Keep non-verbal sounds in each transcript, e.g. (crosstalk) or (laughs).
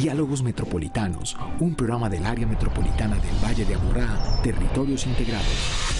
Diálogos Metropolitanos, un programa del área metropolitana del Valle de Aburrá, Territorios Integrados.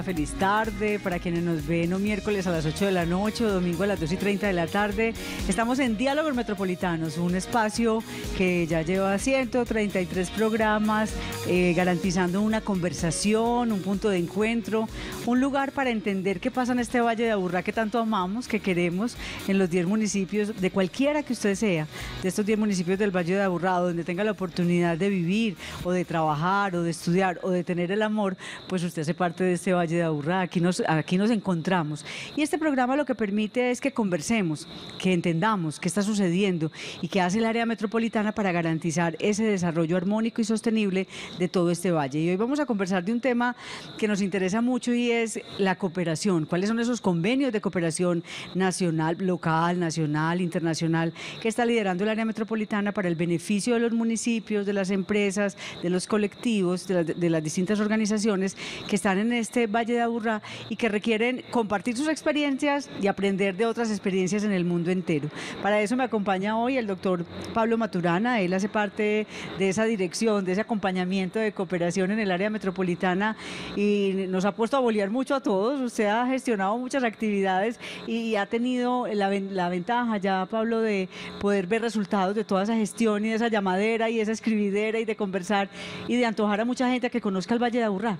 Una feliz tarde para quienes nos ven un miércoles a las 8 de la noche o domingo a las 2 y 30 de la tarde. Estamos en Diálogos Metropolitanos, un espacio que ya lleva 133 programas eh, garantizando una conversación, un punto de encuentro, un lugar para entender qué pasa en este Valle de Aburrá que tanto amamos, que queremos en los 10 municipios, de cualquiera que usted sea, de estos 10 municipios del Valle de Aburrá, donde tenga la oportunidad de vivir o de trabajar o de estudiar o de tener el amor pues usted hace parte de este Valle de Aburrá, aquí nos, aquí nos encontramos. Y este programa lo que permite es que conversemos, que entendamos qué está sucediendo y qué hace el área metropolitana para garantizar ese desarrollo armónico y sostenible de todo este valle. Y hoy vamos a conversar de un tema que nos interesa mucho y es la cooperación. ¿Cuáles son esos convenios de cooperación nacional, local, nacional, internacional que está liderando el área metropolitana para el beneficio de los municipios, de las empresas, de los colectivos, de, de las distintas organizaciones que están en este Valle de Aburrá y que requieren compartir sus experiencias y aprender de otras experiencias en el mundo entero. Para eso me acompaña hoy el doctor Pablo Maturana, él hace parte de esa dirección, de ese acompañamiento de cooperación en el área metropolitana y nos ha puesto a bolear mucho a todos. Usted ha gestionado muchas actividades y ha tenido la, la ventaja ya, Pablo, de poder ver resultados de toda esa gestión y de esa llamadera y esa escribidera y de conversar y de antojar a mucha gente a que conozca el Valle de Aburrá.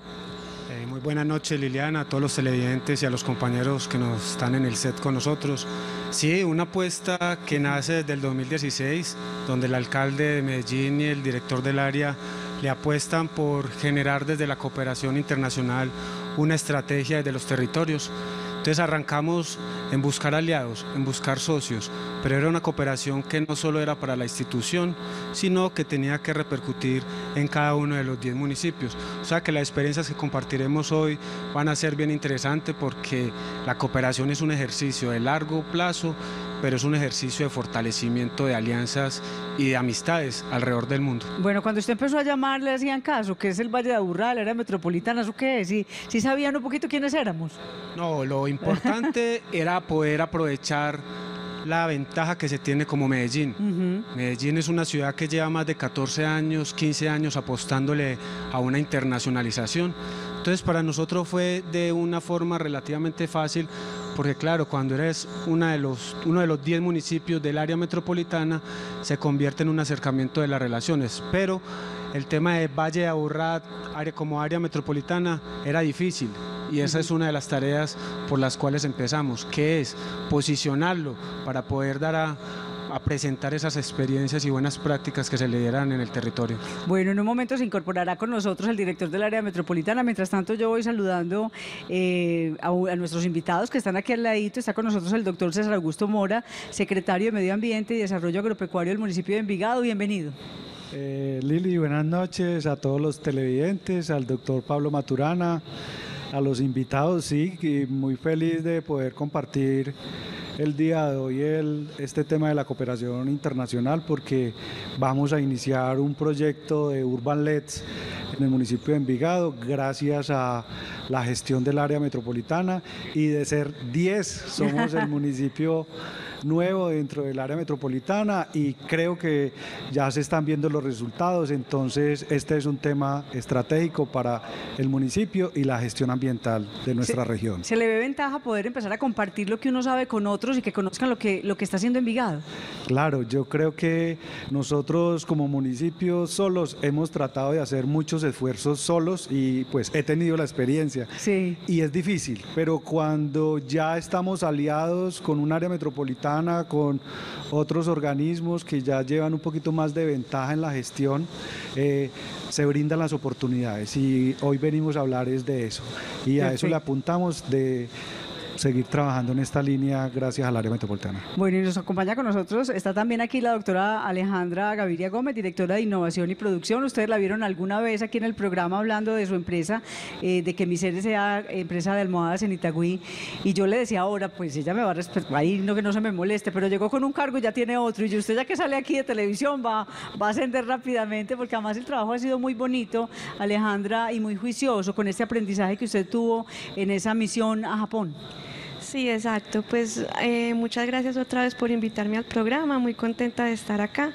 Eh, muy buenas noches Liliana, a todos los televidentes y a los compañeros que nos están en el set con nosotros. Sí, una apuesta que nace desde el 2016, donde el alcalde de Medellín y el director del área le apuestan por generar desde la cooperación internacional una estrategia de los territorios entonces arrancamos en buscar aliados, en buscar socios, pero era una cooperación que no solo era para la institución, sino que tenía que repercutir en cada uno de los 10 municipios. O sea que las experiencias que compartiremos hoy van a ser bien interesantes porque la cooperación es un ejercicio de largo plazo pero es un ejercicio de fortalecimiento de alianzas y de amistades alrededor del mundo. Bueno, cuando usted empezó a llamar, le hacían caso, que es el Valle de Aburrá, la era metropolitana, ¿eso qué es? ¿Sí, ¿Sí sabían un poquito quiénes éramos? No, lo importante (laughs) era poder aprovechar la ventaja que se tiene como Medellín. Medellín es una ciudad que lleva más de 14 años, 15 años apostándole a una internacionalización. Entonces para nosotros fue de una forma relativamente fácil porque claro, cuando eres una de los, uno de los 10 municipios del área metropolitana, se convierte en un acercamiento de las relaciones. Pero el tema de Valle de Aburrá área, como área metropolitana era difícil y esa es una de las tareas por las cuales empezamos, que es posicionarlo para poder dar a, a presentar esas experiencias y buenas prácticas que se le dieran en el territorio. Bueno, en un momento se incorporará con nosotros el director del área metropolitana. Mientras tanto, yo voy saludando eh, a, nuestros invitados que están aquí al ladito. Está con nosotros el doctor César Augusto Mora, secretario de Medio Ambiente y Desarrollo Agropecuario del municipio de Envigado. Bienvenido. Eh, Lili, buenas noches a todos los televidentes, al doctor Pablo Maturana, a los invitados, sí, muy feliz de poder compartir el día de hoy el, este tema de la cooperación internacional porque vamos a iniciar un proyecto de Urban Leds en el municipio de Envigado gracias a la gestión del área metropolitana y de ser 10 somos el (laughs) municipio nuevo dentro del área metropolitana y creo que ya se están viendo los resultados, entonces este es un tema estratégico para el municipio y la gestión ambiental de nuestra región. ¿Se le ve ventaja poder empezar a compartir lo que uno sabe con otros y que conozcan lo que, lo que está haciendo Envigado? Claro, yo creo que nosotros como municipio solos hemos tratado de hacer muchos esfuerzos solos y pues he tenido la experiencia. Sí. Y es difícil, pero cuando ya estamos aliados con un área metropolitana, con otros organismos que ya llevan un poquito más de ventaja en la gestión, eh, se brindan las oportunidades y hoy venimos a hablar es de eso. Y a eso le apuntamos de seguir trabajando en esta línea gracias al área metropolitana. Bueno, y nos acompaña con nosotros, está también aquí la doctora Alejandra Gaviria Gómez, directora de Innovación y Producción. Ustedes la vieron alguna vez aquí en el programa hablando de su empresa, eh, de que Miseres sea empresa de almohadas en Itagüí. Y yo le decía ahora, pues ella me va a respetar, ahí no que no se me moleste, pero llegó con un cargo y ya tiene otro. Y usted ya que sale aquí de televisión va, va a ascender rápidamente, porque además el trabajo ha sido muy bonito, Alejandra, y muy juicioso con este aprendizaje que usted tuvo en esa misión a Japón. Sí, exacto. Pues eh, muchas gracias otra vez por invitarme al programa, muy contenta de estar acá.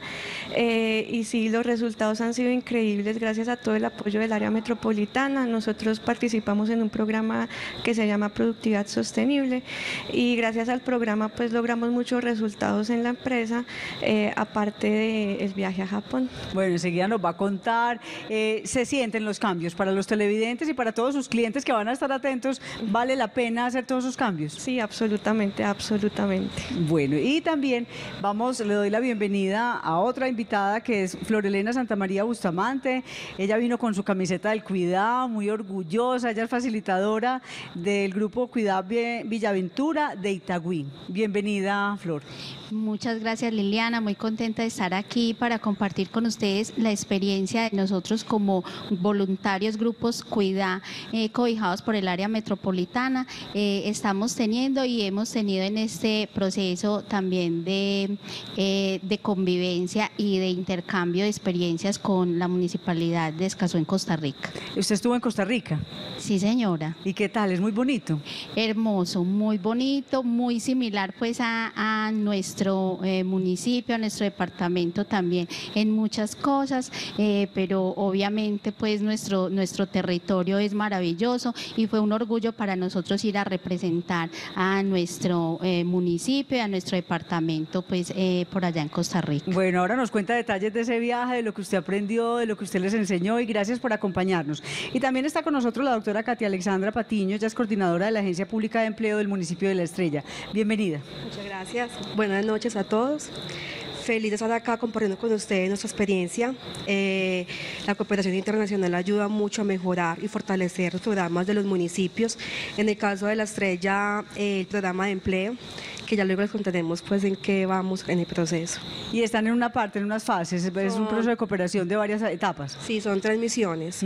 Eh, y sí, los resultados han sido increíbles gracias a todo el apoyo del área metropolitana. Nosotros participamos en un programa que se llama Productividad Sostenible y gracias al programa pues logramos muchos resultados en la empresa, eh, aparte del viaje a Japón. Bueno, enseguida nos va a contar. se sienten los cambios para los televidentes y para todos sus clientes que van a estar atentos. ¿Vale la pena hacer todos esos cambios? Sí, absolutamente, absolutamente. Bueno, y también vamos, le doy la bienvenida a otra invitada que es Florelena Santamaría Bustamante. Ella vino con su camiseta del cuidado, muy orgullosa. Ella es facilitadora del grupo Cuidado Villaventura de Itagüí. Bienvenida, Flor. Muchas gracias Liliana, muy contenta de estar aquí para compartir con ustedes la experiencia de nosotros como voluntarios grupos Cuida, eh, cobijados por el área metropolitana. Eh, estamos teniendo y hemos tenido en este proceso también de, eh, de convivencia y de intercambio de experiencias con la municipalidad de Escazú en Costa Rica. ¿Usted estuvo en Costa Rica? Sí, señora. ¿Y qué tal? ¿Es muy bonito? Hermoso, muy bonito, muy similar pues a, a nuestro nuestro eh, municipio, a nuestro departamento también en muchas cosas, eh, pero obviamente pues nuestro, nuestro territorio es maravilloso y fue un orgullo para nosotros ir a representar a nuestro eh, municipio, a nuestro departamento pues por allá en Costa Rica. Bueno, ahora nos cuenta detalles de ese viaje, de lo que usted aprendió, de lo que usted les enseñó y gracias por acompañarnos. Y también está con nosotros la doctora Katia Alexandra Patiño, ya es coordinadora de la Agencia Pública de Empleo del municipio de La Estrella. Bienvenida. Muchas gracias. Buenas noches a todos. Feliz de estar acá compartiendo con ustedes nuestra experiencia. Eh, la cooperación internacional ayuda mucho a mejorar y fortalecer los programas de los municipios. En el caso de la estrella, el programa de empleo que ya luego les contaremos pues en qué vamos en el proceso. Y están en una parte, en unas fases, es un proceso de cooperación de varias etapas. Sí, son tres misiones.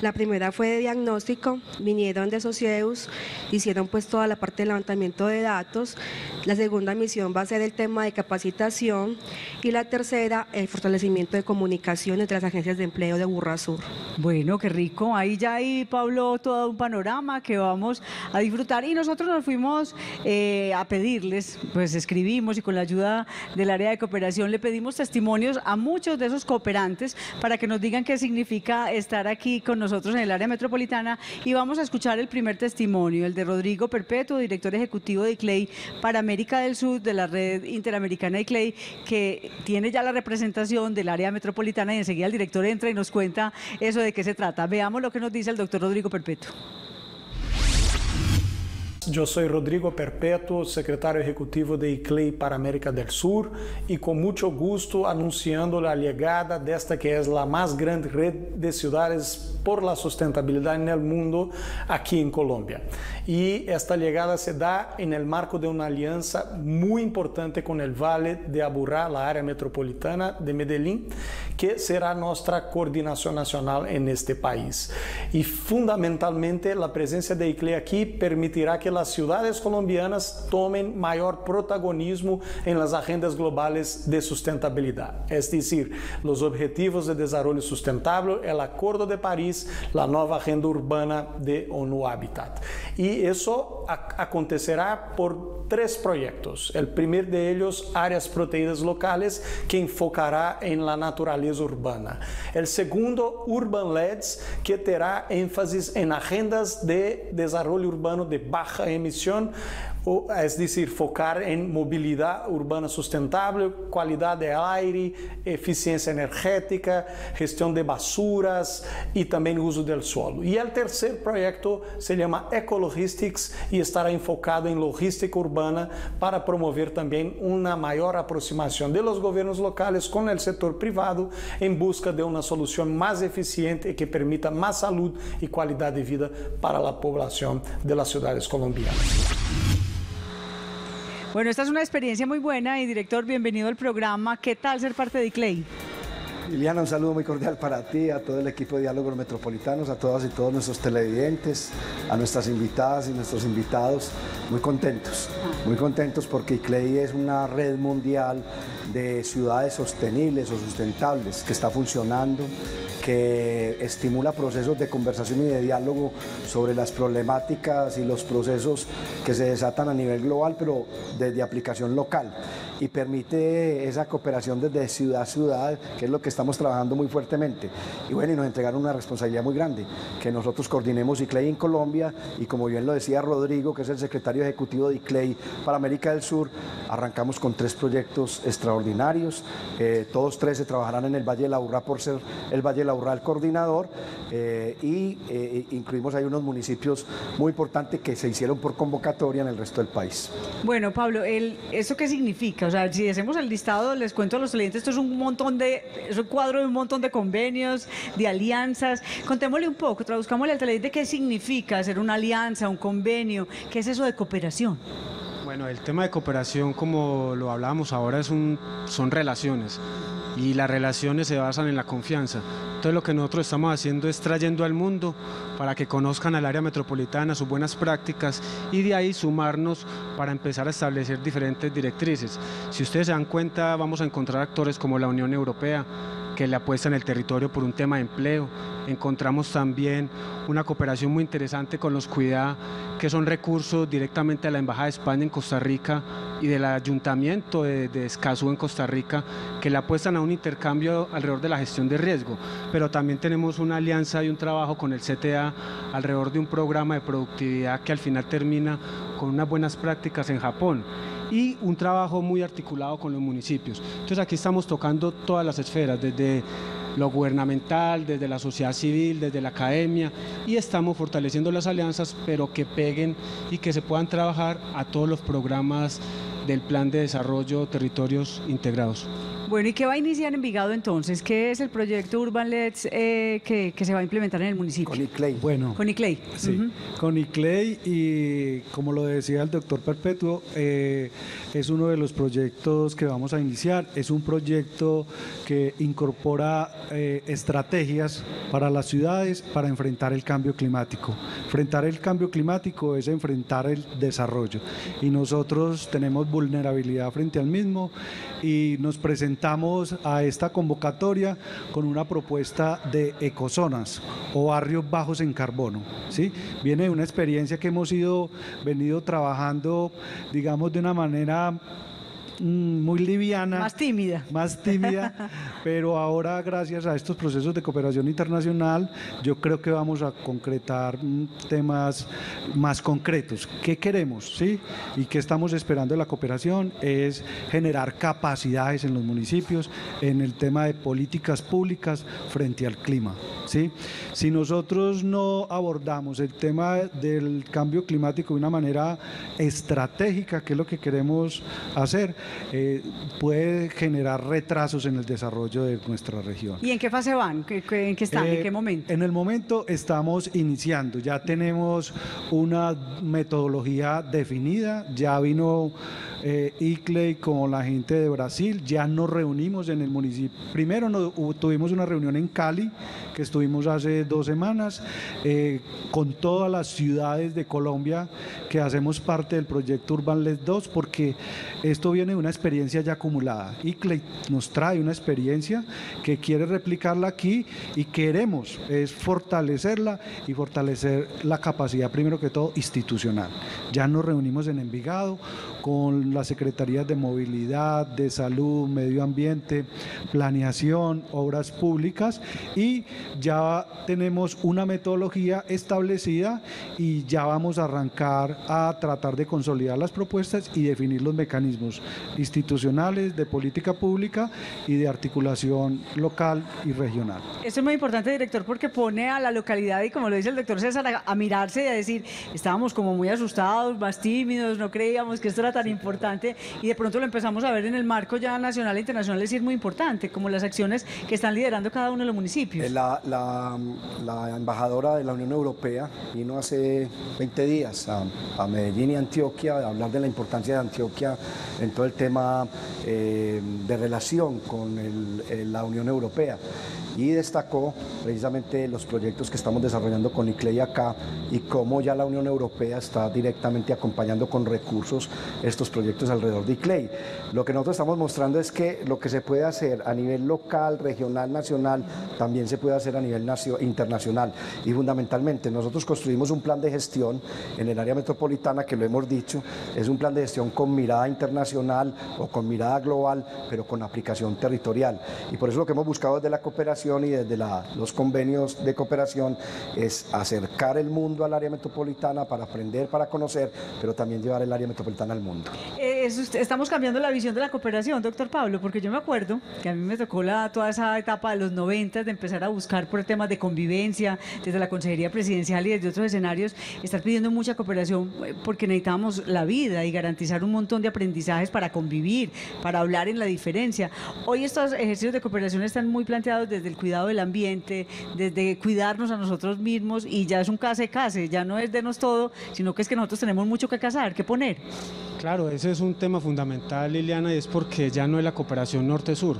La primera fue de diagnóstico, vinieron de Socieus, hicieron pues toda la parte de levantamiento de datos. La segunda misión va a ser el tema de capacitación y la tercera el fortalecimiento de comunicación entre las agencias de empleo de Burrasur. Bueno, qué rico. Ahí ya hay, Pablo, todo un panorama que vamos a disfrutar y nosotros nos fuimos eh, a pedirle pues escribimos y con la ayuda del área de cooperación le pedimos testimonios a muchos de esos cooperantes para que nos digan qué significa estar aquí con nosotros en el área metropolitana y vamos a escuchar el primer testimonio, el de Rodrigo Perpetuo, director ejecutivo de ICLEI para América del Sur de la red interamericana ICLEI, que tiene ya la representación del área metropolitana y enseguida el director entra y nos cuenta eso de qué se trata. Veamos lo que nos dice el doctor Rodrigo Perpetuo. Eu sou Rodrigo Perpétuo, secretário executivo de ICLEI para América do Sul e com muito gosto anunciando a chegada desta que é a mais grande rede de cidades por la sustentabilidade no mundo aqui em Colômbia. E esta chegada se dá no marco de uma aliança muito importante com o Vale de Aburrá, a área metropolitana de Medellín, que será nossa coordenação nacional neste país. E fundamentalmente a presença de ICLEI aqui permitirá que las ciudades colombianas tomen mayor protagonismo en las agendas globales de sustentabilidad, es decir, los Objetivos de Desarrollo Sustentable, el Acuerdo de París, la nueva Agenda Urbana de ONU Habitat. Y eso acontecerá por tres proyectos. El primer de áreas proteídas locales, que enfocará en la naturaleza urbana. El segundo, Urban LEDs, que terá énfasis en agendas de desarrollo urbano de baja emisión es decir, focar en movilidad urbana sustentable, calidad de aire, eficiencia energética, gestión de basuras y también uso del suelo. Y el tercer proyecto se llama Ecologistics y estará enfocado en logística urbana para promover también una mayor aproximación de los gobiernos locales con el sector privado en busca de una solución más eficiente y que permita más salud y calidad de vida para la población de las ciudades colombianas. Bueno, esta es una experiencia muy buena y director, bienvenido al programa. ¿Qué tal ser parte de ICLEI? Liliana, un saludo muy cordial para ti, a todo el equipo de Diálogos Metropolitanos, a todas y todos nuestros televidentes, a nuestras invitadas y nuestros invitados. Muy contentos, muy contentos porque ICLEI es una red mundial de ciudades sostenibles o sustentables que está funcionando que estimula procesos de conversación y de diálogo sobre las problemáticas y los procesos que se desatan a nivel global, pero desde aplicación local y permite esa cooperación desde ciudad a ciudad, que es lo que estamos trabajando muy fuertemente. Y bueno, y nos entregaron una responsabilidad muy grande, que nosotros coordinemos ICLEI en Colombia y como bien lo decía Rodrigo, que es el secretario ejecutivo de ICLEI para América del Sur, arrancamos con tres proyectos extraordinarios, eh, todos tres se trabajarán en el Valle de la Urra por ser el Valle de la Urra el coordinador eh, y eh, incluimos ahí unos municipios muy importantes que se hicieron por convocatoria en el resto del país. Bueno, Pablo, el, ¿eso qué significa? O sea, si hacemos el listado, les cuento a los clientes, esto es un montón de, es un cuadro de un montón de convenios, de alianzas. Contémosle un poco, traduzcámosle al televidente qué significa hacer una alianza, un convenio, qué es eso de cooperación. Bueno, el tema de cooperación, como lo hablábamos ahora, es un, son relaciones y las relaciones se basan en la confianza. Entonces lo que nosotros estamos haciendo es trayendo al mundo para que conozcan al área metropolitana, sus buenas prácticas y de ahí sumarnos para empezar a establecer diferentes directrices. Si ustedes se dan cuenta, vamos a encontrar actores como la Unión Europea, que le apuesta en el territorio por un tema de empleo. Encontramos también una cooperación muy interesante con los Cuidá, que son recursos directamente de la Embajada de España en Costa Rica y del Ayuntamiento de, de Escazú en Costa Rica, que le apuestan a un intercambio alrededor de la gestión de riesgo. Pero también tenemos una alianza y un trabajo con el CTA alrededor de un programa de productividad que al final termina con unas buenas prácticas en Japón y un trabajo muy articulado con los municipios. Entonces aquí estamos tocando todas las esferas, desde lo gubernamental, desde la sociedad civil, desde la academia y estamos fortaleciendo las alianzas, pero que peguen y que se puedan trabajar a todos los programas del Plan de Desarrollo Territorios Integrados. Bueno, ¿y qué va a iniciar en Vigado entonces? ¿Qué es el proyecto Urban Let's eh, que, que, se va a implementar en el municipio? Con ICLEI. Bueno. Con ICLEI. Sí, uh -huh. con ICLEI y como lo decía el doctor Perpetuo, eh, es uno de los proyectos que vamos a iniciar. Es un proyecto que incorpora eh, estrategias para las ciudades para enfrentar el cambio climático. Enfrentar el cambio climático es enfrentar el desarrollo y nosotros tenemos vulnerabilidad frente al mismo y nos presentamos a esta convocatoria con una propuesta de ecozonas o barrios bajos en carbono. ¿sí? Viene de una experiencia que hemos ido, venido trabajando, digamos, de una manera muy liviana. Más tímida. Más tímida, (laughs) pero ahora gracias a estos procesos de cooperación internacional yo creo que vamos a concretar temas más concretos. ¿Qué queremos? ¿Sí? ¿Y qué estamos esperando de la cooperación? Es generar capacidades en los municipios en el tema de políticas públicas frente al clima. ¿sí? Si nosotros no abordamos el tema del cambio climático de una manera estratégica, que es lo que queremos hacer, eh, puede generar retrasos en el desarrollo de nuestra región. ¿Y en qué fase van? ¿En qué están? Eh, ¿En qué momento? En el momento estamos iniciando, ya tenemos una metodología definida, ya vino eh, ICLEI con la gente de Brasil, ya nos reunimos en el municipio. Primero nos, tuvimos una reunión en Cali, que estuvimos hace dos semanas, eh, con todas las ciudades de Colombia que hacemos parte del proyecto Urban LED 2, porque esto viene una experiencia ya acumulada. ICLEI nos trae una experiencia que quiere replicarla aquí y queremos es fortalecerla y fortalecer la capacidad, primero que todo, institucional. Ya nos reunimos en Envigado con las secretarías de movilidad, de salud, medio ambiente, planeación, obras públicas y ya tenemos una metodología establecida y ya vamos a arrancar a tratar de consolidar las propuestas y definir los mecanismos institucionales de política pública y de articulación local y regional. Eso es muy importante, director, porque pone a la localidad y como lo dice el doctor César, a, mirarse y a decir, estábamos como muy asustados, más tímidos, no creíamos que esto era tan importante y de pronto lo empezamos a ver en el marco ya nacional e internacional, es decir, muy importante, como las acciones que están liderando cada uno de los municipios. Eh, la, la, embajadora de la Unión Europea vino hace 20 días a, a Medellín y Antioquia a hablar de la importancia de Antioquia en todo el tema eh, de relación con la Unión Europea y destacó precisamente los proyectos que estamos desarrollando con ICLEI acá y cómo ya la Unión Europea está directamente acompañando con recursos estos proyectos alrededor de ICLEI. Lo que nosotros estamos mostrando es que lo que se puede hacer a nivel local, regional, nacional, también se puede hacer a nivel internacional. Y fundamentalmente nosotros construimos un plan de gestión en el área metropolitana, que lo hemos dicho, es un plan de gestión con mirada internacional o con mirada global, pero con aplicación territorial. Y por eso lo que hemos buscado desde la cooperación y desde los convenios de cooperación es acercar el mundo al área metropolitana para aprender, para conocer, pero también llevar el área metropolitana al mundo. Eh, estamos cambiando la visión de la cooperación, doctor Pablo, porque yo me acuerdo que a mí me tocó la, toda esa etapa de los 90 de empezar a buscar por temas de convivencia desde la Consejería Presidencial y desde otros escenarios, estar pidiendo mucha cooperación eh, porque necesitamos la vida y garantizar un montón de aprendizajes para convivir, para hablar en la diferencia. Hoy estos ejercicios de cooperación están muy planteados desde el cuidado del ambiente, desde cuidarnos a nosotros mismos y ya es un case-case, ya no es denos todo, sino que es que nosotros tenemos mucho que casar, que poner. Claro, ese es un tema fundamental, Liliana, y es porque ya no es la cooperación norte-sur.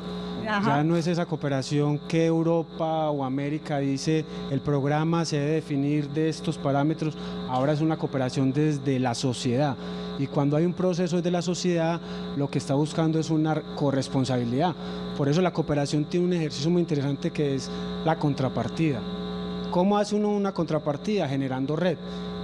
Ya no es esa cooperación que Europa o América dice el programa se debe definir de estos parámetros, ahora es una cooperación desde la sociedad. Y cuando hay un proceso desde la sociedad, lo que está buscando es una corresponsabilidad. Por eso la cooperación tiene un ejercicio muy interesante que es la contrapartida. ¿Cómo hace uno una contrapartida? Generando red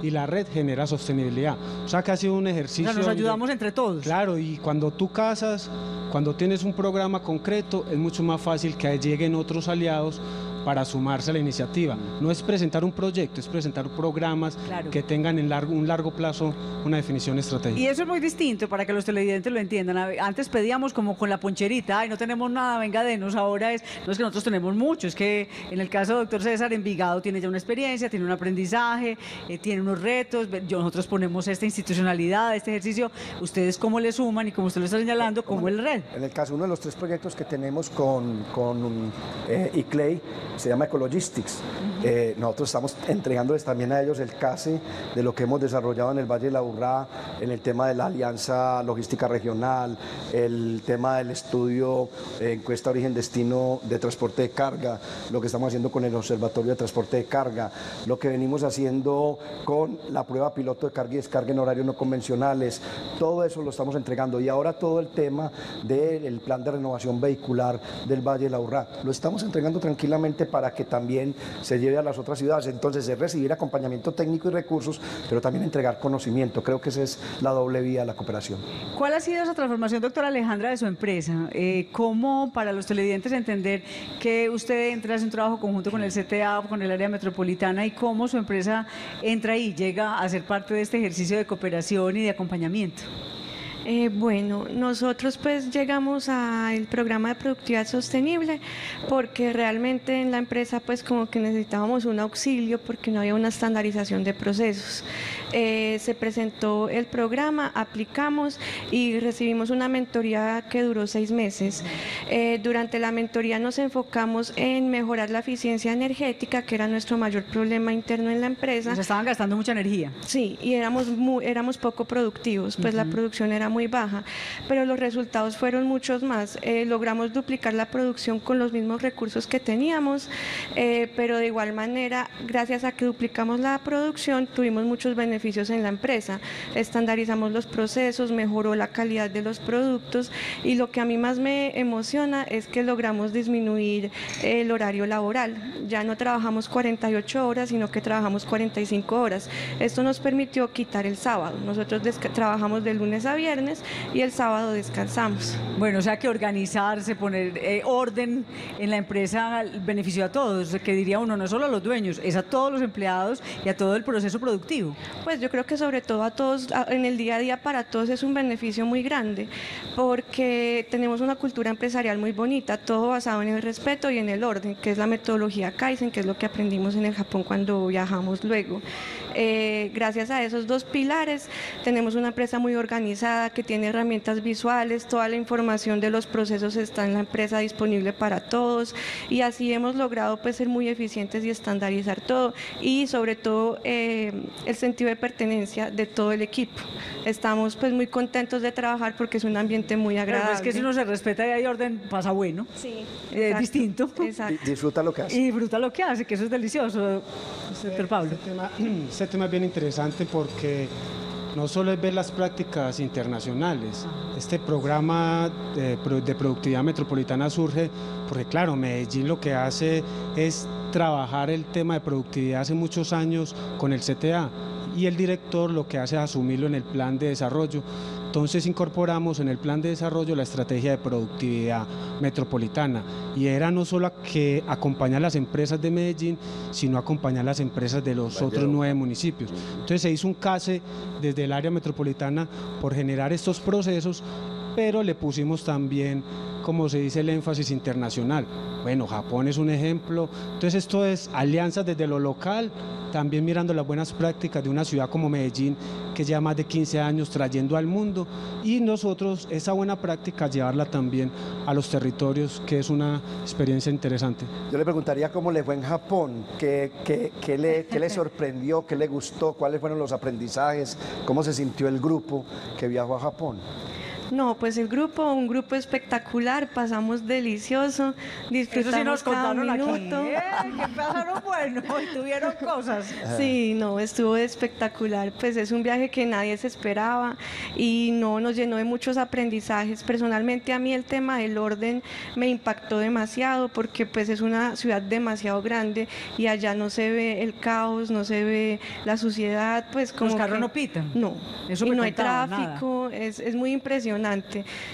y la red genera sostenibilidad. O sea que ha sido un ejercicio... nos ayudamos entre todos. Claro, y cuando tú casas, cuando tienes un programa concreto, es mucho más fácil que lleguen otros aliados para sumarse a la iniciativa. No es presentar un proyecto, es presentar programas que tengan en largo, un largo plazo una definición estratégica. Y eso es muy distinto para que los televidentes lo entiendan. Antes pedíamos como con la poncherita, ay, no tenemos nada, venga, denos. Ahora es, no es que nosotros tenemos mucho, es que en el caso del doctor César Envigado tiene ya una experiencia, tiene un aprendizaje, eh, tiene unos retos. Nosotros ponemos esta institucionalidad, este ejercicio. ¿Ustedes cómo le suman y como usted lo está señalando, cómo el red? En el caso, uno de los tres proyectos que tenemos con, con eh, ICLEI, se llama Ecologistics. Eh, nosotros estamos entregándoles también a ellos el CASE de lo que hemos desarrollado en el Valle de la Urrá, en el tema de la Alianza Logística Regional, el tema del estudio eh, encuesta origen-destino de transporte de carga, lo que estamos haciendo con el Observatorio de Transporte de Carga, lo que venimos haciendo con la prueba piloto de carga y descarga en horarios no convencionales, todo eso lo estamos entregando. Y ahora todo el tema del plan de renovación vehicular del Valle de la Urrá, lo estamos entregando tranquilamente para que también se lleve a las otras ciudades. Entonces es recibir acompañamiento técnico y recursos, pero también entregar conocimiento. Creo que esa es la doble vía de la cooperación. ¿Cuál ha sido esa transformación, doctora Alejandra, de su empresa? Eh, ¿Cómo para los televidentes entender que usted entra a hacer un trabajo conjunto con el CTA, con el área metropolitana y cómo su empresa entra y llega a ser parte de este ejercicio de cooperación y de acompañamiento? Eh, bueno, nosotros pues llegamos al programa de productividad sostenible porque realmente en la empresa pues como que necesitábamos un auxilio porque no había una estandarización de procesos. Eh, se presentó el programa, aplicamos y recibimos una mentoría que duró seis meses. Eh, durante la mentoría nos enfocamos en mejorar la eficiencia energética, que era nuestro mayor problema interno en la empresa. Nos estaban gastando mucha energía. Sí, y éramos, éramos poco productivos, pues la producción era muy baja, pero los resultados fueron muchos más. Eh, logramos duplicar la producción con los mismos recursos que teníamos, pero de igual manera, gracias a que duplicamos la producción, tuvimos muchos beneficios en la empresa. Estandarizamos los procesos, mejoró la calidad de los productos y lo que a mí más me emociona es que logramos disminuir el horario laboral. Ya no trabajamos 48 horas, sino que trabajamos 45 horas. Esto nos permitió quitar el sábado. Nosotros trabajamos de lunes a viernes viernes y el sábado descansamos. Bueno, o sea que organizarse, poner eh, orden en la empresa benefició a todos, que diría uno, no solo a los dueños, es a todos los empleados y a todo el proceso productivo. Pues yo creo que sobre todo a todos, en el día a día para todos es un beneficio muy grande, porque tenemos una cultura empresarial muy bonita, todo basado en el respeto y en el orden, que es la metodología Kaizen, que es lo que aprendimos en el Japón cuando viajamos luego. Eh, gracias a esos dos pilares tenemos una empresa muy organizada que tiene herramientas visuales, toda la información de los procesos está en la empresa disponible para todos y así hemos logrado pues ser muy eficientes y estandarizar todo y sobre todo eh, el sentido de pertenencia de todo el equipo. Estamos pues muy contentos de trabajar porque es un ambiente muy agradable. es que si uno se respeta y hay orden, pasa bueno. Sí. Es distinto. Exacto. Disfruta lo que hace. Y disfruta lo que hace, que eso es delicioso, doctor Pablo. Este (clears throat) tema, es bien interesante porque no solo es ver las prácticas internacionales, este programa de, de, productividad metropolitana surge porque claro, Medellín lo que hace es trabajar el tema de productividad hace muchos años con el CTA y el director lo que hace es asumirlo en el plan de desarrollo. Entonces incorporamos en el plan de desarrollo la estrategia de productividad metropolitana. Y era no solo que acompañar a las empresas de Medellín, sino acompañar a las empresas de los otros nueve municipios. Entonces se hizo un CASE desde el área metropolitana por generar estos procesos, pero le pusimos también como se dice, el énfasis internacional. Bueno, Japón es un ejemplo. Entonces esto es alianzas desde lo local, también mirando las buenas prácticas de una ciudad como Medellín, que lleva más de 15 años trayendo al mundo, y nosotros esa buena práctica llevarla también a los territorios, que es una experiencia interesante. Yo le preguntaría cómo le fue en Japón, qué, qué, le, qué le sorprendió, qué le gustó, cuáles fueron los aprendizajes, cómo se sintió el grupo que viajó a Japón. No, pues el grupo, un grupo espectacular, pasamos delicioso, disfrutamos Eso sí nos cada minuto. Aquí, ¿eh? ¿Qué pasaron bueno (laughs) y tuvieron cosas. Sí, no, estuvo espectacular, pues es un viaje que nadie se esperaba y no nos llenó de muchos aprendizajes. Personalmente a mí el tema del orden me impactó demasiado porque pues es una ciudad demasiado grande y allá no se ve el caos, no se ve la suciedad, pues como Los carros no pitan. No, Eso y no hay tráfico, es, es muy impresionante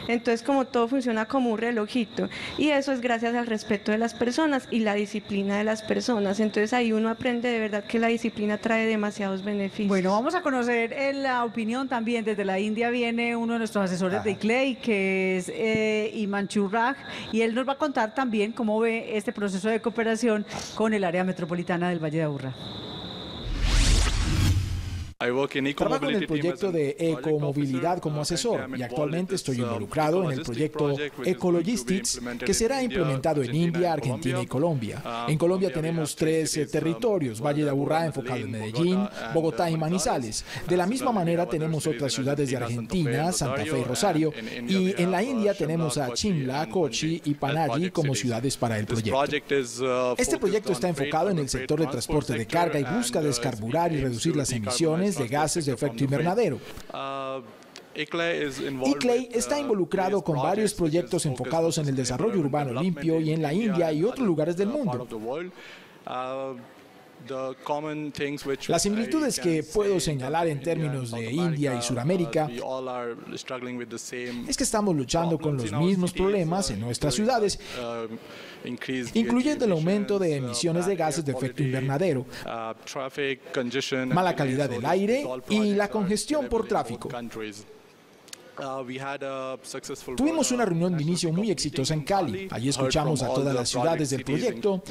entonces, como todo funciona como un relojito. Y eso es gracias al respeto de las personas y la disciplina de las personas. Entonces, ahí uno aprende de verdad que la disciplina trae demasiados beneficios. Bueno, vamos a conocer la opinión también. Desde la India viene uno de nuestros asesores de ICLEI, que es eh, Iman Churraj, y él nos va a contar también cómo ve este proceso de cooperación con el área metropolitana del Valle de Aburrá. Trabajo en el proyecto de ecomovilidad como asesor y actualmente estoy involucrado en el proyecto Ecologistics que será implementado en India, Argentina y Colombia. En Colombia tenemos tres eh, territorios, Valle de Aburrá enfocado en Medellín, Bogotá y Manizales. De la misma manera tenemos otras ciudades de Argentina, Santa Fe y Rosario, y en la India tenemos a Chimla, Kochi y Panaji como ciudades para el proyecto. Este proyecto está enfocado en el sector de transporte de carga y busca descarburar y reducir las emisiones de gases de efecto invernadero. ICLEI está involucrado con varios proyectos enfocados en el desarrollo urbano limpio y en la India y otros lugares del mundo. Las similitudes que puedo señalar en términos de India y Sudamérica es que estamos luchando con los mismos problemas en nuestras ciudades, incluyendo el aumento de emisiones de gases de efecto invernadero, mala calidad del aire y la congestión por tráfico. Uh, Tuvimos una reunión de inicio muy exitosa en Cali. Allí escuchamos a todas las ciudades del proyecto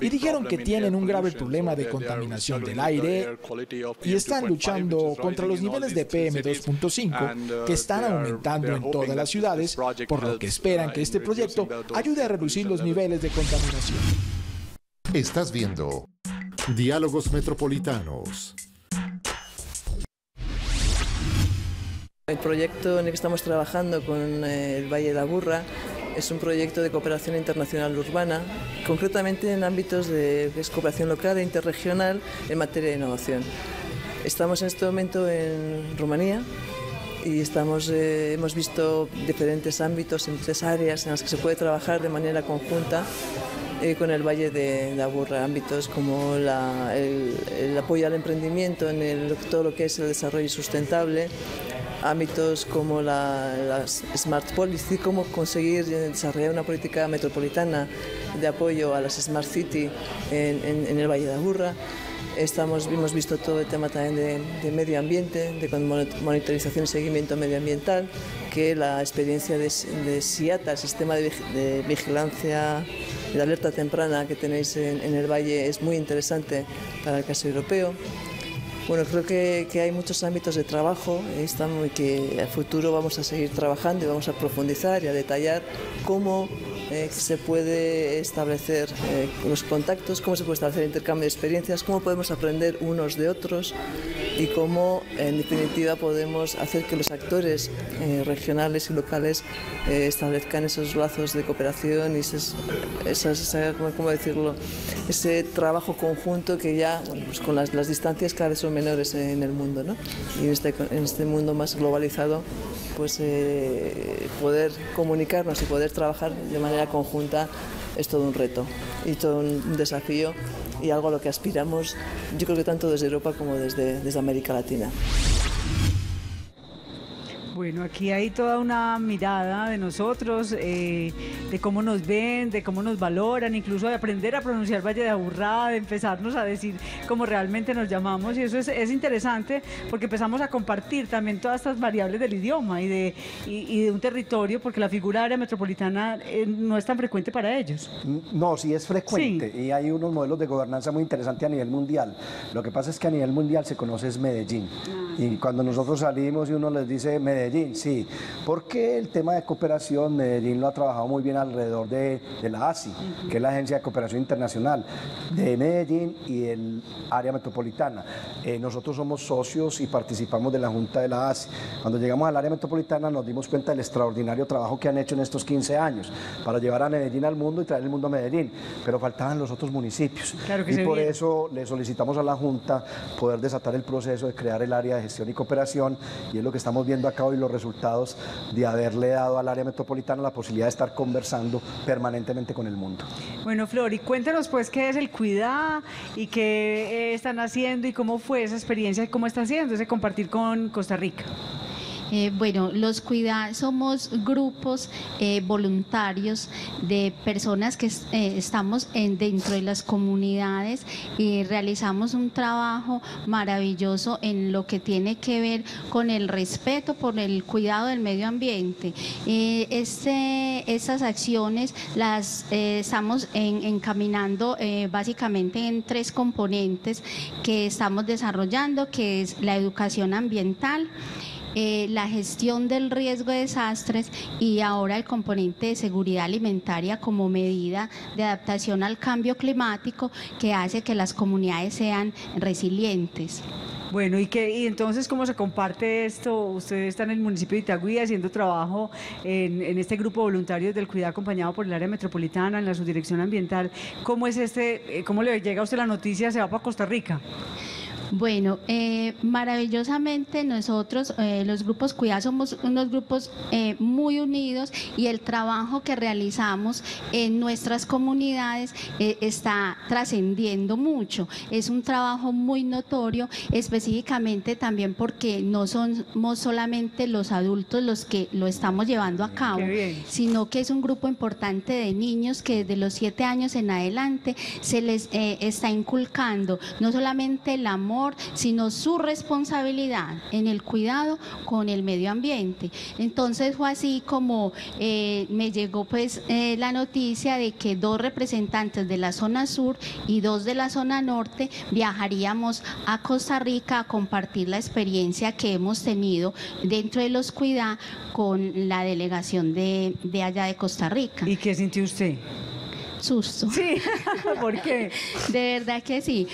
y dijeron que tienen un grave problema de contaminación del aire y están luchando contra los niveles de PM2.5 que uh, están aumentando en todas las ciudades, por lo que esperan que este proyecto ayude a reducir los niveles de contaminación. Estás viendo Diálogos Metropolitanos. El proyecto en el que estamos trabajando con eh, el Valle de la Burra es un proyecto de cooperación internacional urbana, concretamente en ámbitos de cooperación local e interregional en materia de innovación. Estamos en este momento en Rumanía y estamos, eh, hemos visto diferentes ámbitos en tres áreas en las que se puede trabajar de manera conjunta eh, con el Valle de, la Burra, ámbitos como el, apoyo al emprendimiento en todo lo que es el desarrollo sustentable, ámbitos como la, Smart Policy, cómo conseguir desarrollar una política metropolitana de apoyo a las Smart City en, el Valle de Aburra. Estamos, hemos visto todo el tema también de, medio ambiente, de monitorización y seguimiento medioambiental, que la experiencia de, de SIATA, el sistema de, vigilancia y de alerta temprana que tenéis en, en el Valle, es muy interesante para el caso europeo. Bueno, creo que, hay muchos ámbitos de trabajo. Y que a futuro vamos a seguir trabajando y vamos a profundizar y a detallar cómo eh, se puede establecer eh, los contactos, cómo se puede establecer el intercambio de experiencias, cómo podemos aprender unos de otros y cómo, en definitiva, podemos hacer que los actores eh, regionales y locales establezcan esos lazos de cooperación y esas, ¿cómo decirlo? ese trabajo conjunto que ya, pues con las, distancias cada vez son menores en el mundo, ¿no? Y en este, en este mundo más globalizado, pues eh, poder comunicarnos y poder trabajar de manera conjunta es todo un reto y todo un desafío y algo a lo que aspiramos, yo creo que tanto desde Europa como desde, desde América Latina. Bueno, aquí hay toda una mirada de nosotros, eh, de cómo nos ven, de cómo nos valoran, incluso de aprender a pronunciar Valle de Aburrada, de empezarnos a decir cómo realmente nos llamamos. Y eso es, interesante porque empezamos a compartir también todas estas variables del idioma y de, de un territorio, porque la figura área metropolitana eh, no es tan frecuente para ellos. No, sí es frecuente y hay unos modelos de gobernanza muy interesantes a nivel mundial. Lo que pasa es que a nivel mundial se conoce es Medellín. Ah, y cuando nosotros salimos y uno les dice Medellín, Medellín, sí, porque el tema de cooperación, Medellín lo ha trabajado muy bien alrededor de, la ASI, que es la Agencia de Cooperación Internacional de Medellín y el área metropolitana. Eh, nosotros somos socios y participamos de la Junta de la ASI. Cuando llegamos al área metropolitana nos dimos cuenta del extraordinario trabajo que han hecho en estos 15 años para llevar a Medellín al mundo y traer el mundo a Medellín, pero faltaban los otros municipios. y por eso le solicitamos a la Junta poder desatar el proceso de crear el área de gestión y cooperación y es lo que estamos viendo acá hoy y los resultados de haberle dado al área metropolitana la posibilidad de estar conversando permanentemente con el mundo. Bueno, Flori, cuéntanos pues qué es el cuidado y qué eh, están haciendo y cómo fue esa experiencia y cómo está haciendo ese compartir con Costa Rica. Eh, bueno, los cuidados somos grupos eh, voluntarios de personas que eh, estamos en, dentro de las comunidades y realizamos un trabajo maravilloso en lo que tiene que ver con el respeto por el cuidado del medio ambiente. Este, estas acciones las estamos encaminando básicamente en tres componentes que estamos desarrollando, que es la educación ambiental, eh, la gestión del riesgo de desastres y ahora el componente de seguridad alimentaria como medida de adaptación al cambio climático que hace que las comunidades sean resilientes. Bueno, ¿y, qué, y entonces cómo se comparte esto? Ustedes están en el municipio de Itagüí haciendo trabajo en, en, este grupo de voluntarios del cuidado acompañado por el área metropolitana, en la subdirección ambiental. ¿Cómo es este, eh, cómo le llega a usted la noticia? ¿Se va para Costa Rica? Bueno, eh, maravillosamente nosotros, eh, los grupos Cuidado, somos unos grupos eh, muy unidos y el trabajo que realizamos en nuestras comunidades está trascendiendo mucho. Es un trabajo muy notorio, específicamente también porque no somos solamente los adultos los que lo estamos llevando a cabo, sino que es un grupo importante de niños que desde los siete años en adelante se les está inculcando no solamente el amor, sino su responsabilidad en el cuidado con el medio ambiente. Entonces fue así como eh, me llegó pues eh, la noticia de que dos representantes de la zona sur y dos de la zona norte viajaríamos a Costa Rica a compartir la experiencia que hemos tenido dentro de los cuidados con la delegación de, de allá de Costa Rica. ¿Y qué sintió usted? susto. Sí, (laughs) ¿por qué? De verdad que sí,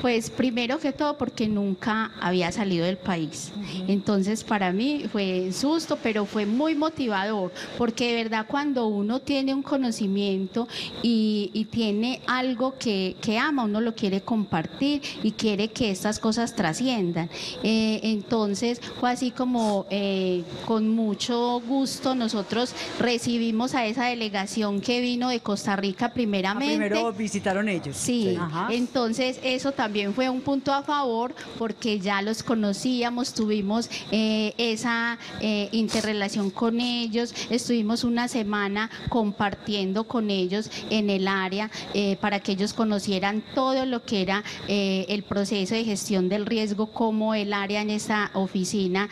pues primero que todo porque nunca había salido del país. Entonces para mí fue susto, pero fue muy motivador, porque de verdad cuando uno tiene un conocimiento y, tiene algo que, ama, uno lo quiere compartir y quiere que estas cosas trasciendan. Eh, entonces fue así como eh, con mucho gusto nosotros recibimos a esa delegación que vino de Costa Rica primeramente. Ah, primero visitaron ellos. Sí, entonces eso también también fue un punto a favor porque ya los conocíamos, tuvimos eh, esa eh, interrelación con ellos, estuvimos una semana compartiendo con ellos en el área eh, para que ellos conocieran todo lo que era el proceso de gestión del riesgo, cómo el área en esa oficina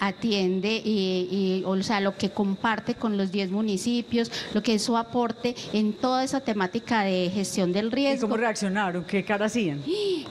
atiende y, o sea, lo que comparte con los 10 municipios, lo que es su aporte en toda esa temática de gestión del riesgo. ¿Y cómo reaccionaron? ¿Qué cara hacían?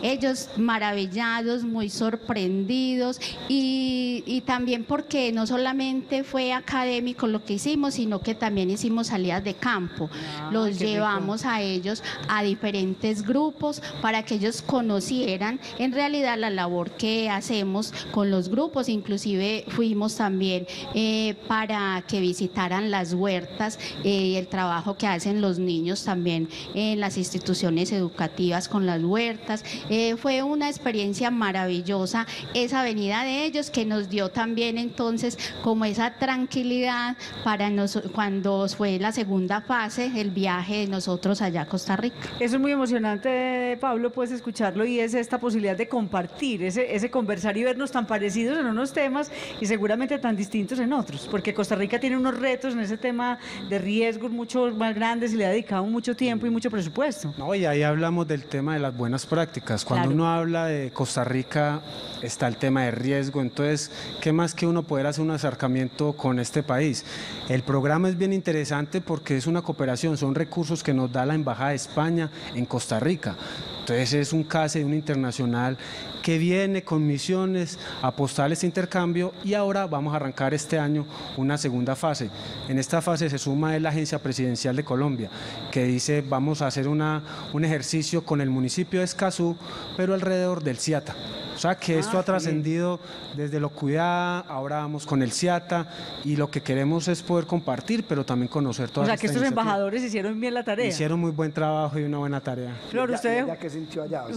Ellos maravillados, muy sorprendidos y, y también porque no solamente fue académico lo que hicimos, sino que también hicimos salidas de campo. Ah, los llevamos a ellos a diferentes grupos para que ellos conocieran en realidad la labor que hacemos con los grupos. Inclusive fuimos también eh, para que visitaran las huertas y eh, el trabajo que hacen los niños también en las instituciones educativas con las huertas. Eh, fue una experiencia maravillosa esa venida de ellos que nos dio también entonces como esa tranquilidad para nos, cuando fue la segunda fase, el viaje de nosotros allá a Costa Rica. Eso es muy emocionante, Pablo, puedes escucharlo y es esta posibilidad de compartir, ese, ese conversar y vernos tan parecidos en unos temas y seguramente tan distintos en otros, porque Costa Rica tiene unos retos en ese tema de riesgos mucho más grandes y le ha dedicado mucho tiempo y mucho presupuesto. No, y ahí hablamos del tema de las buenas prácticas. Cuando uno habla de Costa Rica está el tema de riesgo, entonces, ¿qué más que uno poder hacer un acercamiento con este país? El programa es bien interesante porque es una cooperación, son recursos que nos da la Embajada de España en Costa Rica. Entonces es un CASE de un internacional que viene con misiones a apostar este intercambio y ahora vamos a arrancar este año una segunda fase. En esta fase se suma la Agencia Presidencial de Colombia, que dice vamos a hacer un ejercicio con el municipio de Escazú, pero alrededor del CIATA. O sea que esto ah, ha trascendido desde lo cuidada, ahora vamos con el CIATA y lo que queremos es poder compartir, pero también conocer todas O sea que estos embajadores hicieron bien la tarea. Hicieron muy buen trabajo y una buena tarea. Flor, usted...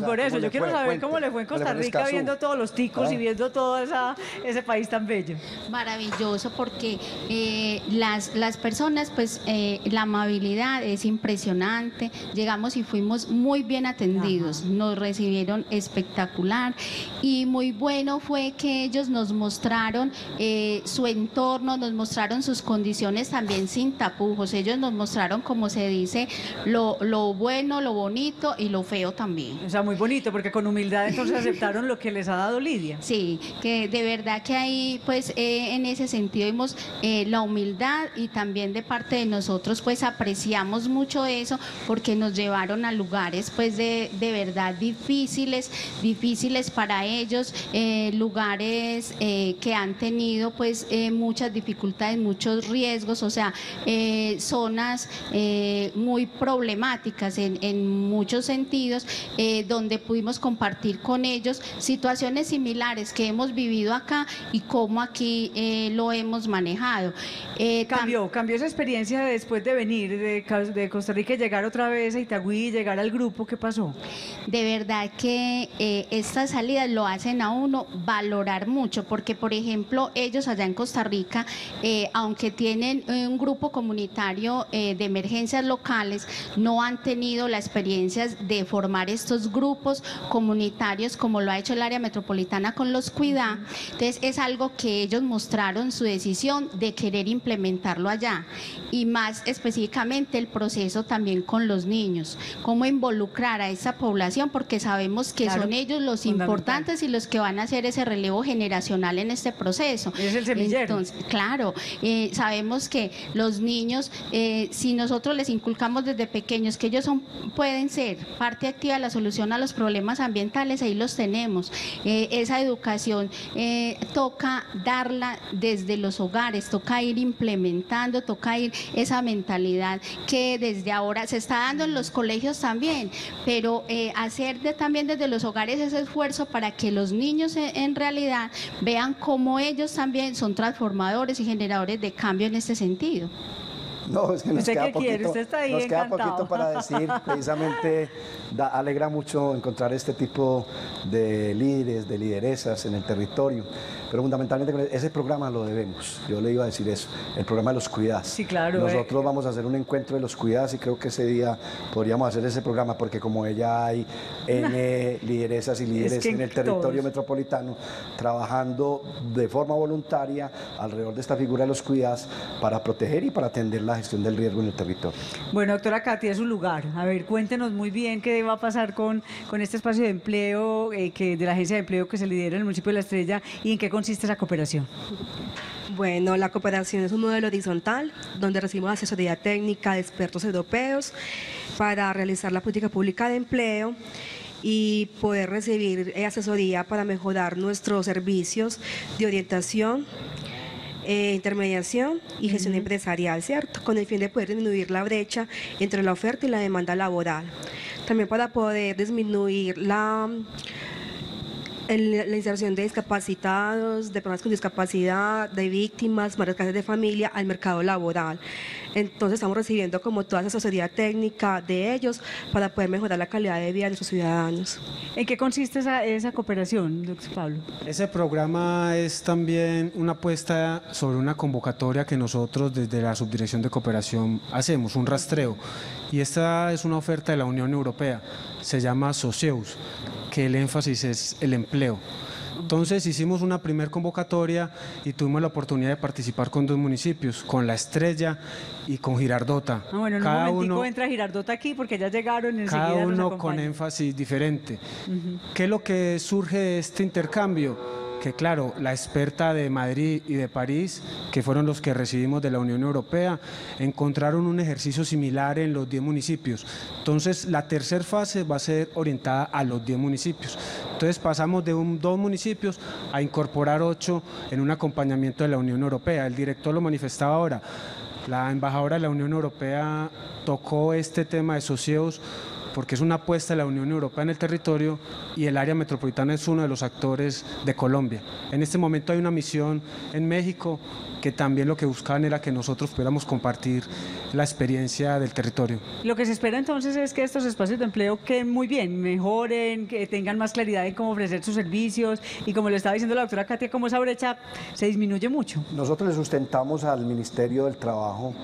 Por eso, yo quiero saber cómo le fue en Costa Rica viendo todos los ticos y ah. viendo todo esa, ese país tan bello. Maravilloso porque eh, las, las personas, pues eh, la amabilidad es impresionante. Llegamos y fuimos muy bien atendidos, nos recibieron espectacular y muy bueno fue que ellos nos mostraron eh, su entorno, nos mostraron sus condiciones también sin tapujos. Ellos nos mostraron, como se dice, lo, lo bueno, lo bonito y lo feo también. O sea, muy bonito porque con humildad entonces aceptaron lo que les ha dado Lidia. Sí, que de verdad que ahí, pues eh, en ese sentido vimos eh, la humildad y también de parte de nosotros, pues apreciamos mucho eso porque nos llevaron a lugares, pues de, de verdad difíciles, difíciles para ellos, eh, lugares que han tenido pues muchas dificultades, muchos riesgos, o sea, zonas muy problemáticas en, en muchos sentidos, donde pudimos compartir con ellos situaciones similares que hemos vivido acá y cómo aquí eh, lo hemos manejado. Eh, cambió, cambió esa experiencia después de venir de, Costa Rica llegar otra vez a Itagüí, llegar al grupo, ¿qué pasó? De verdad que eh, estas lo hacen a uno valorar mucho, porque por ejemplo ellos allá en Costa Rica, aunque tienen un grupo comunitario de emergencias locales, no han tenido la experiencia de formar estos grupos comunitarios como lo ha hecho el área metropolitana con los Cuida. Entonces es algo que ellos mostraron su decisión de querer implementarlo allá. Y más específicamente el proceso también con los niños, cómo involucrar a esa población porque sabemos que son ellos los importantes y los que van a hacer ese relevo generacional en este proceso. Es el semillero. Entonces, claro, eh, sabemos que los niños, eh, si nosotros les inculcamos desde pequeños que ellos son, pueden ser parte activa de la solución a los problemas ambientales, ahí los tenemos. Eh, esa educación toca darla desde los hogares, toca ir implementando, toca ir esa mentalidad que desde ahora se está dando en los colegios también, pero hacer también desde los hogares ese esfuerzo para que los niños en realidad vean cómo ellos también son transformadores y generadores de cambio en este sentido. No, es que nos queda, poquito, nos queda poquito para decir. (laughs) Precisamente alegra mucho encontrar este tipo de líderes, de lideresas en el territorio. Pero fundamentalmente ese programa lo debemos. Yo le iba a decir eso, el programa de los cuidados. Sí, claro. Nosotros vamos a hacer un encuentro de los cuidados y creo que ese día podríamos hacer ese programa porque como ella hay N lideresas y líderes en el territorio metropolitano trabajando de forma voluntaria alrededor de esta figura de los cuidados para proteger y para atender la gestión del riesgo en el territorio. Bueno, doctora Katy, es un lugar. A ver, cuéntenos muy bien qué va a pasar con, con este espacio de empleo eh, que, de la Agencia de Empleo que se lidera en el municipio de La Estrella y en qué consiste esa cooperación. Bueno, la cooperación es un modelo horizontal donde recibimos asesoría técnica de expertos europeos para realizar la política pública de empleo y poder recibir asesoría para mejorar nuestros servicios de orientación, eh, intermediación y gestión empresarial, ¿cierto? Con el fin de poder disminuir la brecha entre la oferta y la demanda laboral. También para poder disminuir la la inserción de discapacitados, de personas con discapacidad, de víctimas, madres de familia al mercado laboral. Entonces estamos recibiendo como toda esa asesoría técnica de ellos para poder mejorar la calidad de vida de nuestros ciudadanos. ¿En qué consiste esa, esa cooperación, doctor Pablo? Ese programa es también una apuesta sobre una convocatoria que nosotros desde la Subdirección de Cooperación hacemos, un rastreo. Y esta es una oferta de la Unión Europea, se llama SOCEUS que el énfasis es el empleo. Entonces hicimos una primer convocatoria y tuvimos la oportunidad de participar con dos municipios, con La Estrella y con Girardota. Ah, bueno, en cada un uno entra Girardota aquí porque ya llegaron enseguida. Cada uno con énfasis diferente. ¿Qué es lo que surge de este intercambio? Que claro, la experta de Madrid y de París, que fueron los que recibimos de la Unión Europea, encontraron un ejercicio similar en los 10 municipios. Entonces, la tercera fase va a ser orientada a los 10 municipios. Entonces, pasamos de dos municipios a incorporar ocho en un acompañamiento de la Unión Europea. El director lo manifestaba ahora. La embajadora de la Unión Europea tocó este tema de socios porque es una apuesta de la Unión Europea en el territorio y el área metropolitana es uno de los actores de Colombia. En este momento hay una misión en México que también lo que buscaban era que nosotros pudiéramos compartir la experiencia del territorio. Lo que se espera entonces es que estos espacios de empleo queden muy bien, mejoren, que tengan más claridad en cómo ofrecer sus servicios y como lo estaba diciendo la doctora Katia, cómo esa brecha se disminuye mucho. Nosotros le sustentamos al Ministerio del Trabajo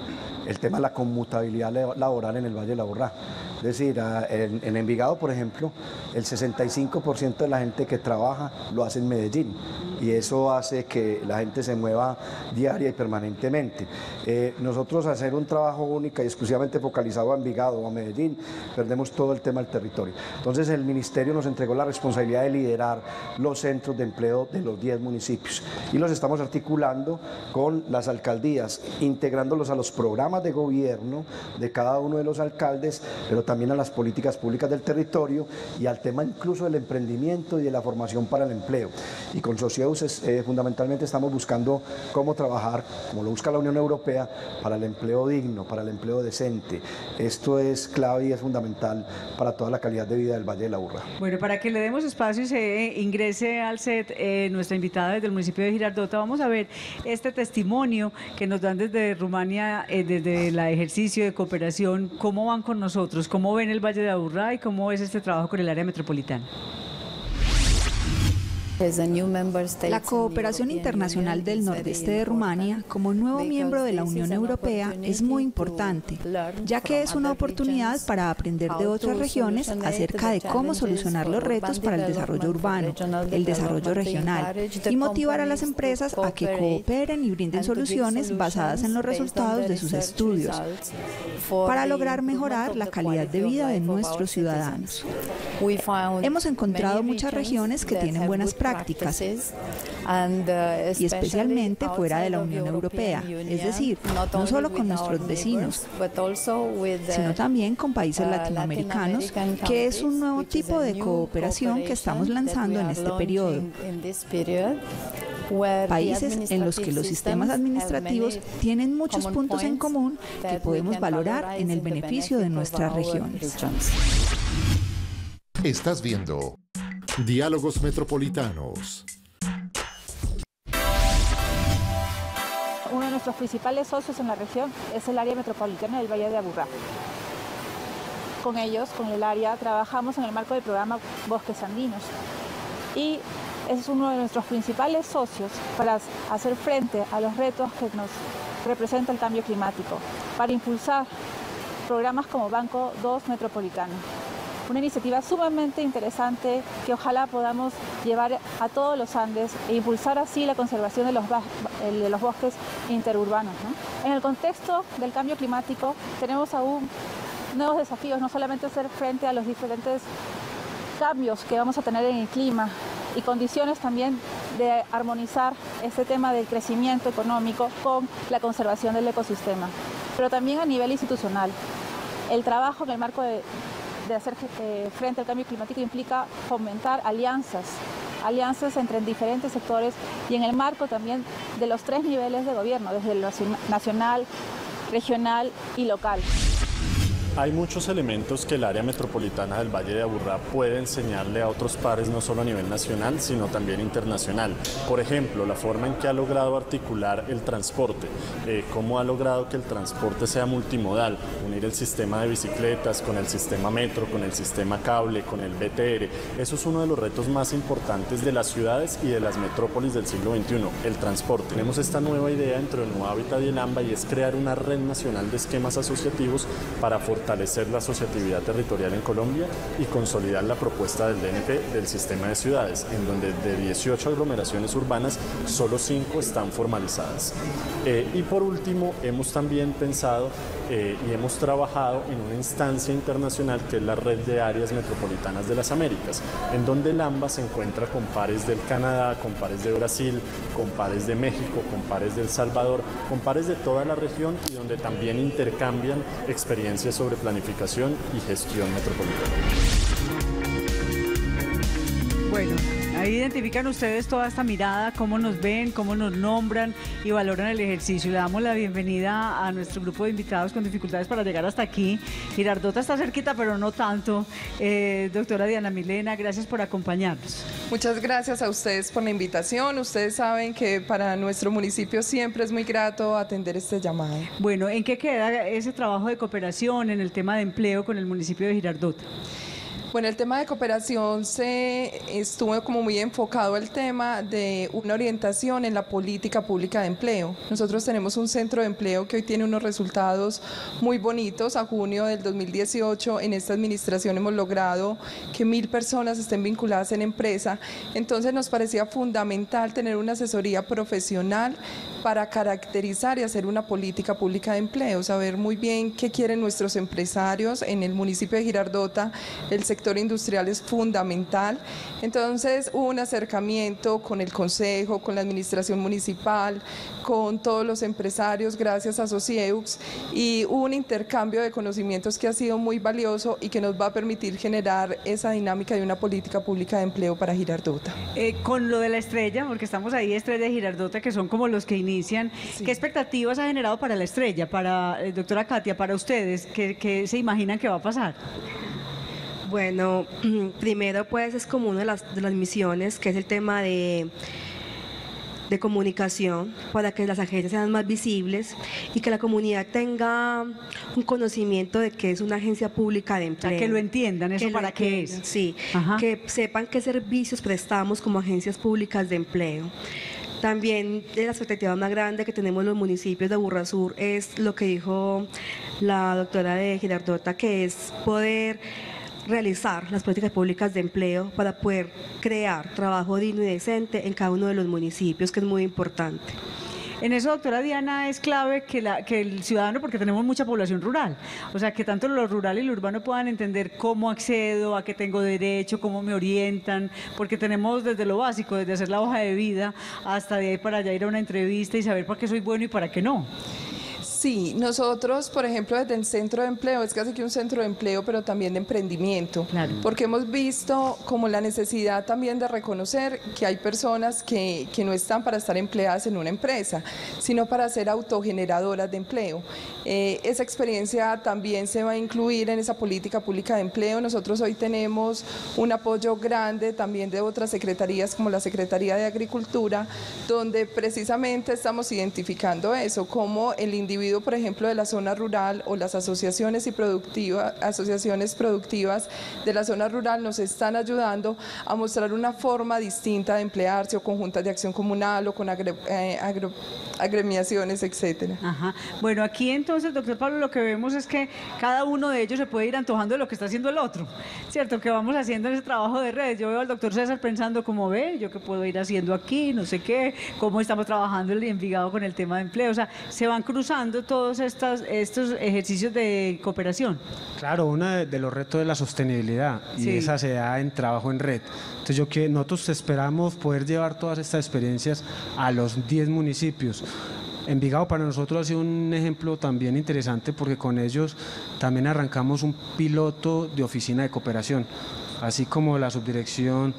el tema de la conmutabilidad laboral en el Valle de la Borra. Es decir, en, Envigado, por ejemplo, el 65% de la gente que trabaja lo hace en Medellín y eso hace que la gente se mueva diaria y permanentemente. Eh, nosotros hacer un trabajo único y exclusivamente focalizado a Envigado o a Medellín, perdemos todo el tema del territorio. Entonces el Ministerio nos entregó la responsabilidad de liderar los centros de empleo de los 10 municipios y los estamos articulando con las alcaldías, integrándolos a los programas de gobierno de cada uno de los alcaldes, pero también a las políticas públicas del territorio y al tema incluso del emprendimiento y de la formación para el empleo. Y con Eh, fundamentalmente estamos buscando cómo trabajar, como lo busca la Unión Europea, para el empleo digno, para el empleo decente. Esto es clave y es fundamental para toda la calidad de vida del Valle de la Burra. Bueno, para que le demos espacio y se eh, ingrese al set eh, nuestra invitada desde el municipio de Girardota, vamos a ver este testimonio que nos dan desde Rumania, desde el ejercicio de cooperación, cómo van con nosotros, cómo ven el Valle de Aburrá y cómo es este trabajo con el área metropolitana. La cooperación internacional del nordeste de Rumania, como nuevo miembro de la Unión Europea, es muy importante, ya que es una oportunidad para aprender de otras regiones acerca de cómo solucionar los retos para el desarrollo urbano, el desarrollo regional y motivar a las empresas a que cooperen y brinden soluciones basadas en los resultados de sus estudios para lograr mejorar la calidad de vida de nuestros ciudadanos. Hemos encontrado muchas regiones que tienen buenas prácticas prácticas uh, y especialmente fuera de la Unión Europea, es decir, no solo con nuestros vecinos, sino también con países uh, latinoamericanos, que es un nuevo tipo de cooperación que estamos lanzando en este periodo países en los que los sistemas administrativos tienen muchos puntos en común que podemos valorar en el beneficio de nuestras regiones. Estás viendo Diálogos Metropolitanos. Uno de nuestros principales socios en la región es el área metropolitana del Valle de Aburrá. Con ellos, con el área, trabajamos en el marco del programa Bosques Andinos. Y es uno de nuestros principales socios para hacer frente a los retos que nos representa el cambio climático, para impulsar programas como Banco 2 Metropolitano. Una iniciativa sumamente interesante que ojalá podamos llevar a todos los Andes e impulsar así la conservación de los, de los bosques interurbanos. En el contexto del cambio climático tenemos aún nuevos desafíos, no solamente hacer frente a los diferentes cambios que vamos a tener en el clima y condiciones también de armonizar este tema del crecimiento económico con la conservación del ecosistema, pero también a nivel institucional. El trabajo en el marco de, hacer eh, frente al cambio climático implica fomentar alianzas, alianzas entre diferentes sectores y en el marco también de los tres niveles de gobierno, desde el nacional, regional y local. Hay muchos elementos que el área metropolitana del Valle de Aburrá puede enseñarle a otros pares, no solo a nivel nacional, sino también internacional. Por ejemplo, la forma en que ha logrado articular el transporte, eh, cómo ha logrado que el transporte sea multimodal, unir el sistema de bicicletas con el sistema metro, con el sistema cable, con el BTR. Eso es uno de los retos más importantes de las ciudades y de las metrópolis del siglo XXI, el transporte. Tenemos esta nueva idea dentro del nuevo hábitat y el AMBA y es crear una red nacional de esquemas asociativos para fortalecer fortalecer la asociatividad territorial en Colombia y consolidar la propuesta del DNP del sistema de ciudades, en donde de 18 aglomeraciones urbanas, solo 5 están formalizadas. Eh, y por último, hemos también pensado eh, y hemos trabajado en una instancia internacional que es la Red de Áreas Metropolitanas de las Américas, en donde el AMBA se encuentra con pares del Canadá, con pares de Brasil, con pares de México, con pares de Salvador, con pares de toda la región y donde también intercambian experiencias sobre planificación y gestión metropolitana. Bueno, ahí identifican ustedes toda esta mirada, cómo nos ven, cómo nos nombran y valoran el ejercicio. Le damos la bienvenida a nuestro grupo de invitados con dificultades para llegar hasta aquí. Girardota está cerquita, pero no tanto. Eh, doctora Diana Milena, gracias por acompañarnos. Muchas gracias a ustedes por la invitación. Ustedes saben que para nuestro municipio siempre es muy grato atender este llamado. Bueno, ¿en qué queda ese trabajo de cooperación en el tema de empleo con el municipio de Girardota? Bueno, el tema de cooperación se estuvo como muy enfocado al tema de una orientación en la política pública de empleo. Nosotros tenemos un centro de empleo que hoy tiene unos resultados muy bonitos. A junio del 2018 en esta administración hemos logrado que mil personas estén vinculadas en empresa. Entonces nos parecía fundamental tener una asesoría profesional para caracterizar y hacer una política pública de empleo, saber muy bien qué quieren nuestros empresarios en el municipio de Girardota, el sector industrial es fundamental. Entonces hubo un acercamiento con el Consejo, con la Administración Municipal, con todos los empresarios, gracias a Socieux, y hubo un intercambio de conocimientos que ha sido muy valioso y que nos va a permitir generar esa dinámica de una política pública de empleo para Girardota. Eh, con lo de la estrella, porque estamos ahí, estrella de Girardota, que son como los que inician ¿Qué expectativas ha generado para la estrella, para eh, doctora Katia, para ustedes? ¿Qué, se imaginan que va a pasar? Bueno, (clears throat) primero pues es como una de las, de las misiones, que es el tema de de comunicación para que las agencias sean más visibles y que la comunidad tenga un conocimiento de que es una agencia pública de empleo. que lo entiendan, eso para qué es. Sí, que sepan qué servicios prestamos como agencias públicas de empleo. También la expectativa más grande que tenemos los municipios de Burrasur es lo que dijo la doctora de Girardota, que es poder realizar las políticas públicas de empleo para poder crear trabajo digno y decente en cada uno de los municipios, que es muy importante. En eso, doctora Diana, es clave que, la, que el ciudadano, porque tenemos mucha población rural, o sea, que tanto lo rural y lo urbano puedan entender cómo accedo, a qué tengo derecho, cómo me orientan, porque tenemos desde lo básico, desde hacer la hoja de vida hasta de ahí para allá ir a una entrevista y saber para qué soy bueno y para qué no. Sí, nosotros, por ejemplo, desde el centro de empleo, es casi que un centro de empleo, pero también de emprendimiento, porque hemos visto como la necesidad también de reconocer que hay personas que, que, no están para estar empleadas en una empresa, sino para ser autogeneradoras de empleo. Eh, esa experiencia también se va a incluir en esa política pública de empleo. Nosotros hoy tenemos un apoyo grande también de otras secretarías como la Secretaría de Agricultura, donde precisamente estamos identificando eso, como el individuo individuo, por ejemplo, de la zona rural o las asociaciones y productivas, asociaciones productivas de la zona rural nos están ayudando a mostrar una forma distinta de emplearse o conjuntas de acción comunal o con eh, agremiaciones, etcétera. Bueno, aquí entonces, doctor Pablo, lo que vemos es que cada uno de ellos se puede ir antojando de lo que está haciendo el otro, ¿cierto? Que vamos haciendo ese trabajo de redes. Yo veo al doctor César pensando, como ve, yo qué puedo ir haciendo aquí, no sé qué, cómo estamos trabajando el Envigado con el tema de empleo. O sea, se van cruzando todos estos, estos ejercicios de cooperación. Claro, uno de, los retos es la sostenibilidad y esa se da en trabajo en red. Entonces yo que nosotros esperamos poder llevar todas estas experiencias a los 10 municipios. Envigado para nosotros ha sido un ejemplo también interesante porque con ellos también arrancamos un piloto de oficina de cooperación así como la subdirección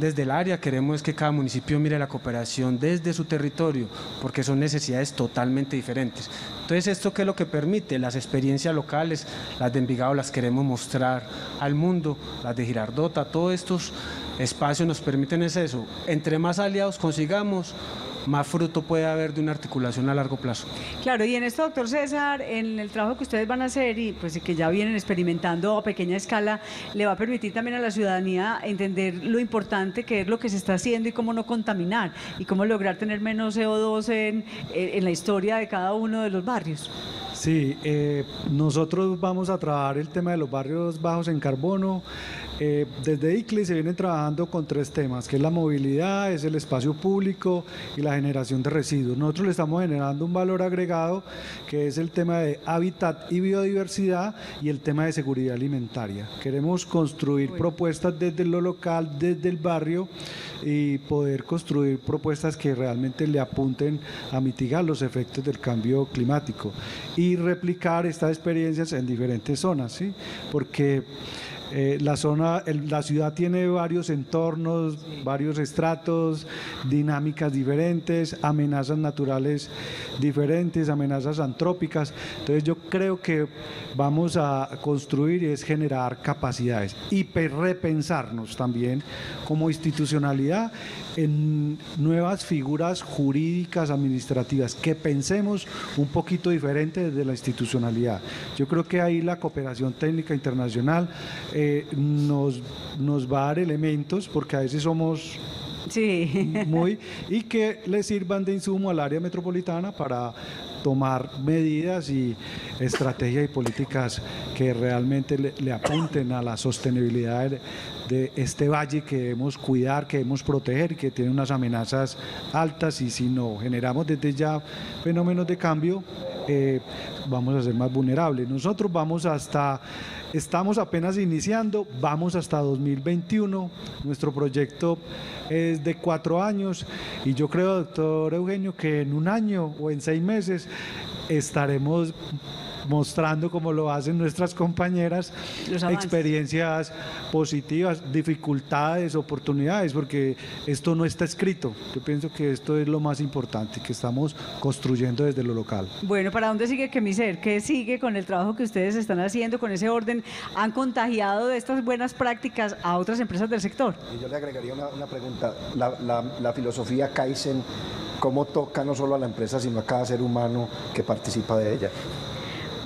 desde el área, queremos que cada municipio mire la cooperación desde su territorio, porque son necesidades totalmente diferentes. Entonces, ¿esto qué es lo que permite? Las experiencias locales, las de Envigado las queremos mostrar al mundo, las de Girardota, todos estos espacios nos permiten eso. Entre más aliados consigamos, más fruto puede haber de una articulación a largo plazo. Claro, y en esto, doctor César, en el trabajo que ustedes van a hacer y pues que ya vienen experimentando a pequeña escala, le va a permitir también a la ciudadanía entender lo importante que es lo que se está haciendo y cómo no contaminar y cómo lograr tener menos CO2 en, en la historia de cada uno de los barrios. Sí, eh, nosotros vamos a trabajar el tema de los barrios bajos en carbono. Eh, desde ICLE se vienen trabajando con tres temas, que es la movilidad, es el espacio público y la generación de residuos. Nosotros le estamos generando un valor agregado, que es el tema de hábitat y biodiversidad y el tema de seguridad alimentaria. Queremos construir propuestas desde lo local, desde el barrio y poder construir propuestas que realmente le apunten a mitigar los efectos del cambio climático y replicar estas experiencias en diferentes zonas, ¿sí? Porque eh, la zona, la ciudad tiene varios entornos, varios estratos, dinámicas diferentes, amenazas naturales diferentes, amenazas antrópicas. Entonces yo creo que vamos a construir y es generar capacidades y repensarnos también como institucionalidad en nuevas figuras jurídicas, administrativas, que pensemos un poquito diferente desde la institucionalidad. Yo creo que ahí la cooperación técnica internacional eh, nos, nos va a dar elementos, porque a veces somos sí. muy y que le sirvan de insumo al área metropolitana para tomar medidas y estrategias y políticas que realmente le, apunten a la sostenibilidad de, este valle que debemos cuidar, que debemos proteger y que tiene unas amenazas altas y si no generamos desde ya fenómenos de cambio, eh, vamos a ser más vulnerables. Nosotros vamos hasta Estamos apenas iniciando, vamos hasta 2021. Nuestro proyecto es de cuatro años y yo creo, doctor Eugenio, que en un año o en seis meses estaremos mostrando como lo hacen nuestras compañeras, experiencias positivas, dificultades, oportunidades, porque esto no está escrito. Yo pienso que esto es lo más importante, que estamos construyendo desde lo local. Bueno, ¿para dónde sigue Kemiser? ¿Qué sigue con el trabajo que ustedes están haciendo, con ese orden? ¿Han contagiado de estas buenas prácticas a otras empresas del sector? yo le agregaría una, pregunta. La, la filosofía Kaizen, ¿cómo toca no solo a la empresa, sino a cada ser humano que participa de ella?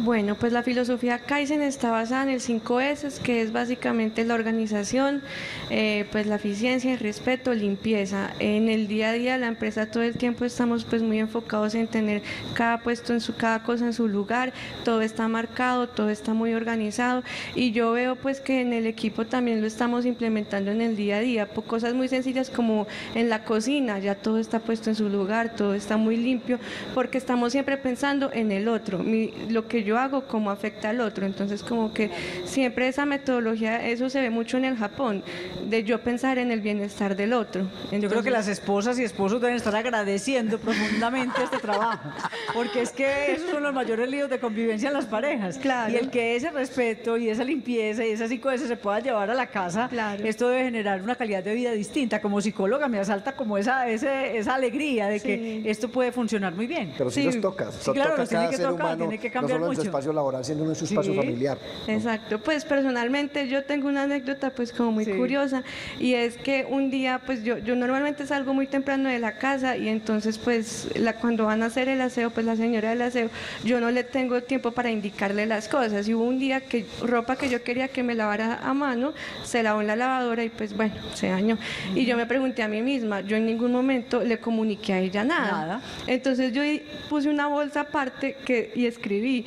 Bueno, pues la filosofía Kaizen está basada en el 5S, que es básicamente la organización, eh, pues la eficiencia, el respeto, limpieza. En el día a día la empresa todo el tiempo estamos pues muy enfocados en tener cada puesto en su, cada cosa en su lugar, todo está marcado, todo está muy organizado y yo veo pues que en el equipo también lo estamos implementando en el día a día, por cosas muy sencillas como en la cocina, ya todo está puesto en su lugar, todo está muy limpio, porque estamos siempre pensando en el otro. lo que yo hago, cómo afecta al otro. Entonces, como que siempre esa metodología, eso se ve mucho en el Japón, de yo pensar en el bienestar del otro. yo creo que las esposas y esposos deben estar agradeciendo profundamente este trabajo, porque es que esos son los mayores líos de convivencia en las parejas. Claro. Y el que ese respeto y esa limpieza y esas cinco veces se pueda llevar a la casa, esto debe generar una calidad de vida distinta. Como psicóloga me asalta como esa, esa alegría de que esto puede funcionar muy bien. Pero si nos toca, sí, claro, tiene que tocar, tiene que cambiar mucho su espacio laboral, siendo no su espacio familiar. Exacto, pues personalmente yo tengo una anécdota pues como muy curiosa y es que un día pues yo, yo normalmente salgo muy temprano de la casa y entonces pues la, cuando van a hacer el aseo, pues la señora del aseo, yo no le tengo tiempo para indicarle las cosas y hubo un día que ropa que yo quería que me lavara a mano, se lavó en la lavadora y pues bueno, se dañó. Y yo me pregunté a mí misma, yo en ningún momento le comuniqué a ella nada. nada. Entonces yo puse una bolsa aparte que, y escribí,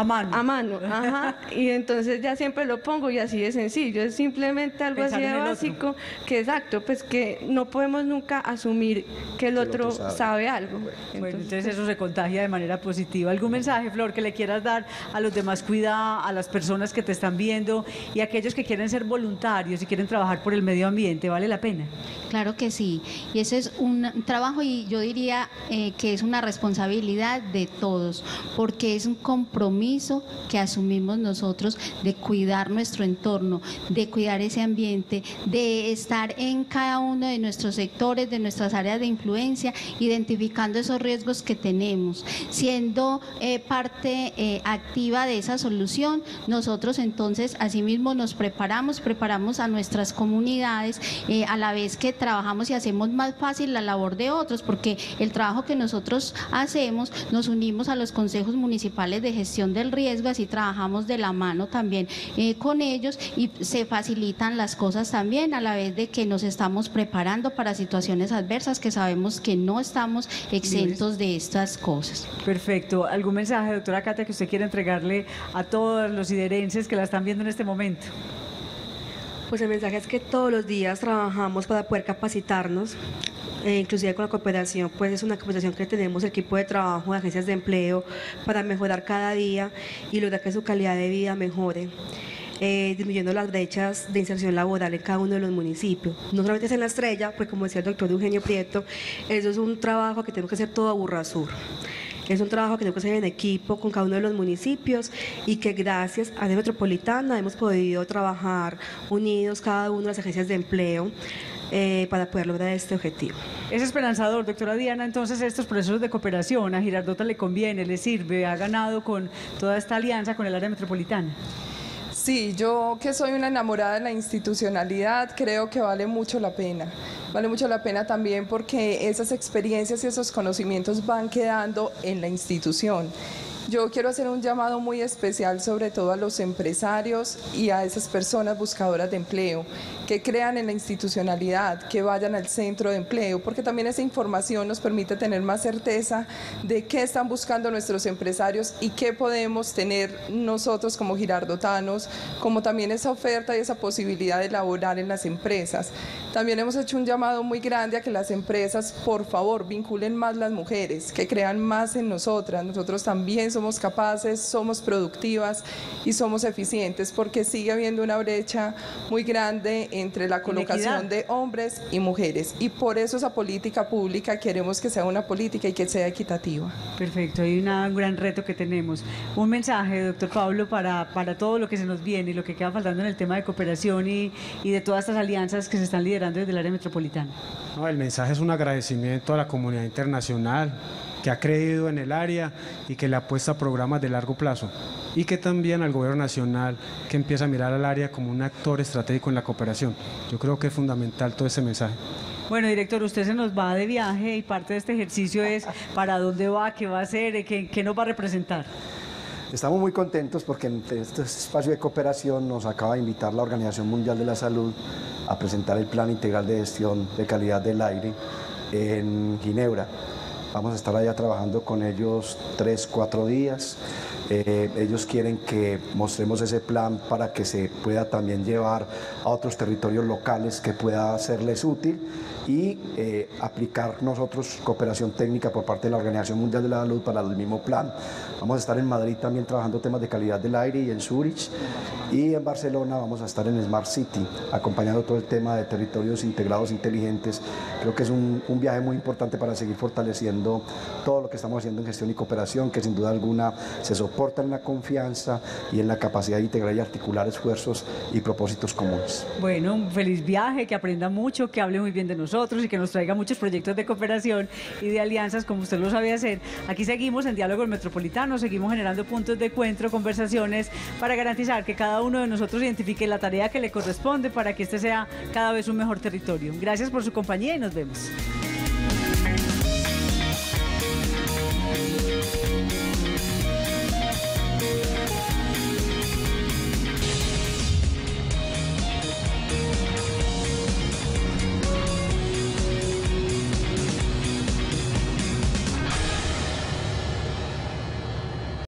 a mano. A mano, ajá. Y entonces ya siempre lo pongo y así de sencillo. Es simplemente algo así de básico que exacto, pues que no podemos nunca asumir que el, otro, sabe. algo. Bueno, entonces, eso se contagia de manera positiva. ¿Algún mensaje, Flor, que le quieras dar a los demás cuida, a las personas que te están viendo y a aquellos que quieren ser voluntarios y quieren trabajar por el medio ambiente? ¿Vale la pena? Claro que sí. Y ese es un trabajo y yo diría eh, que es una responsabilidad de todos, porque es un compromiso que asumimos nosotros de cuidar nuestro entorno, de cuidar ese ambiente, de estar en cada uno de nuestros sectores, de nuestras áreas de influencia, identificando esos riesgos que tenemos, siendo eh, parte eh, activa de esa solución. Nosotros entonces asimismo nos preparamos, preparamos a nuestras comunidades eh, a la vez que trabajamos y hacemos más fácil la labor de otros, porque el trabajo que nosotros hacemos nos unimos a los consejos municipales de gestión del riesgo, así trabajamos de la mano también eh, con ellos y se facilitan las cosas también a la vez de que nos estamos preparando para situaciones adversas que sabemos que no estamos exentos de estas cosas. Perfecto. ¿Algún mensaje, doctora Katia, que usted quiere entregarle a todos los siderenses que la están viendo en este momento? Pues el mensaje es que todos los días trabajamos para poder capacitarnos, eh, inclusive con la cooperación, pues es una cooperación que tenemos el equipo de trabajo de agencias de empleo para mejorar cada día y lograr que su calidad de vida mejore. Eh, disminuyendo las brechas de inserción laboral en cada uno de los municipios. No solamente es en la estrella, pues como decía el doctor Eugenio Prieto, eso es un trabajo que tenemos que hacer todo a Burrasur. Es un trabajo que tenemos que hacer en equipo con cada uno de los municipios y que gracias a la metropolitana hemos podido trabajar unidos cada una de las agencias de empleo eh, para poder lograr este objetivo. Es esperanzador, doctora Diana, entonces estos procesos de cooperación a Girardota le conviene, le sirve, ha ganado con toda esta alianza con el área metropolitana. Sí, yo que soy una enamorada de la institucionalidad, creo que vale mucho la pena. Vale mucho la pena también porque esas experiencias y esos conocimientos van quedando en la institución. Yo quiero hacer un llamado muy especial sobre todo a los empresarios y a esas personas buscadoras de empleo que crean en la institucionalidad, que vayan al centro de empleo, porque también esa información nos permite tener más certeza de qué están buscando nuestros empresarios y qué podemos tener nosotros como girardotanos, como también esa oferta y esa posibilidad de laborar en las empresas. También hemos hecho un llamado muy grande a que las empresas, por favor, vinculen más las mujeres, que crean más en nosotras. Nosotros también somos capaces, somos productivas y somos eficientes, porque sigue habiendo una brecha muy grande entre la colocación de hombres y mujeres. Y por eso esa política pública queremos que sea una política y que sea equitativa. Perfecto, hay un gran reto que tenemos. Un mensaje, doctor Pablo, para, para todo lo que se nos viene y lo que queda faltando en el tema de cooperación y, y de todas estas alianzas que se están liderando desde el área metropolitana. No, el mensaje es un agradecimiento a la comunidad internacional que ha creído en el área y que le apuesta a programas de largo plazo y que también al gobierno nacional que empieza a mirar al área como un actor estratégico en la cooperación. Yo creo que es fundamental todo ese mensaje. Bueno, director, usted se nos va de viaje y parte de este ejercicio es para dónde va, qué va a hacer, qué, qué nos va a representar. Estamos muy contentos porque en este espacio de cooperación nos acaba de invitar la Organización Mundial de la Salud a presentar el Plan Integral de Gestión de Calidad del Aire en Ginebra. Vamos a estar allá trabajando con ellos tres, cuatro días. Eh, ellos quieren que mostremos ese plan para que se pueda también llevar a otros territorios locales que pueda serles útil y eh, aplicar nosotros cooperación técnica por parte de la Organización Mundial de la Salud para el mismo plan. Vamos a estar en Madrid también trabajando temas de calidad del aire y en Zurich y en Barcelona vamos a estar en Smart City acompañando todo el tema de territorios integrados inteligentes. Creo que es un, un viaje muy importante para seguir fortaleciendo todo lo que estamos haciendo en gestión y cooperación que sin duda alguna se soporta en la confianza y en la capacidad de integrar y articular esfuerzos y propósitos comunes. Bueno, un feliz viaje, que aprenda mucho, que hable muy bien de nosotros y que nos traiga muchos proyectos de cooperación y de alianzas como usted lo sabe hacer. Aquí seguimos en Diálogo Metropolitano, seguimos generando puntos de encuentro, conversaciones para garantizar que cada uno de nosotros identifique la tarea que le corresponde para que este sea cada vez un mejor territorio. Gracias por su compañía y nos vemos.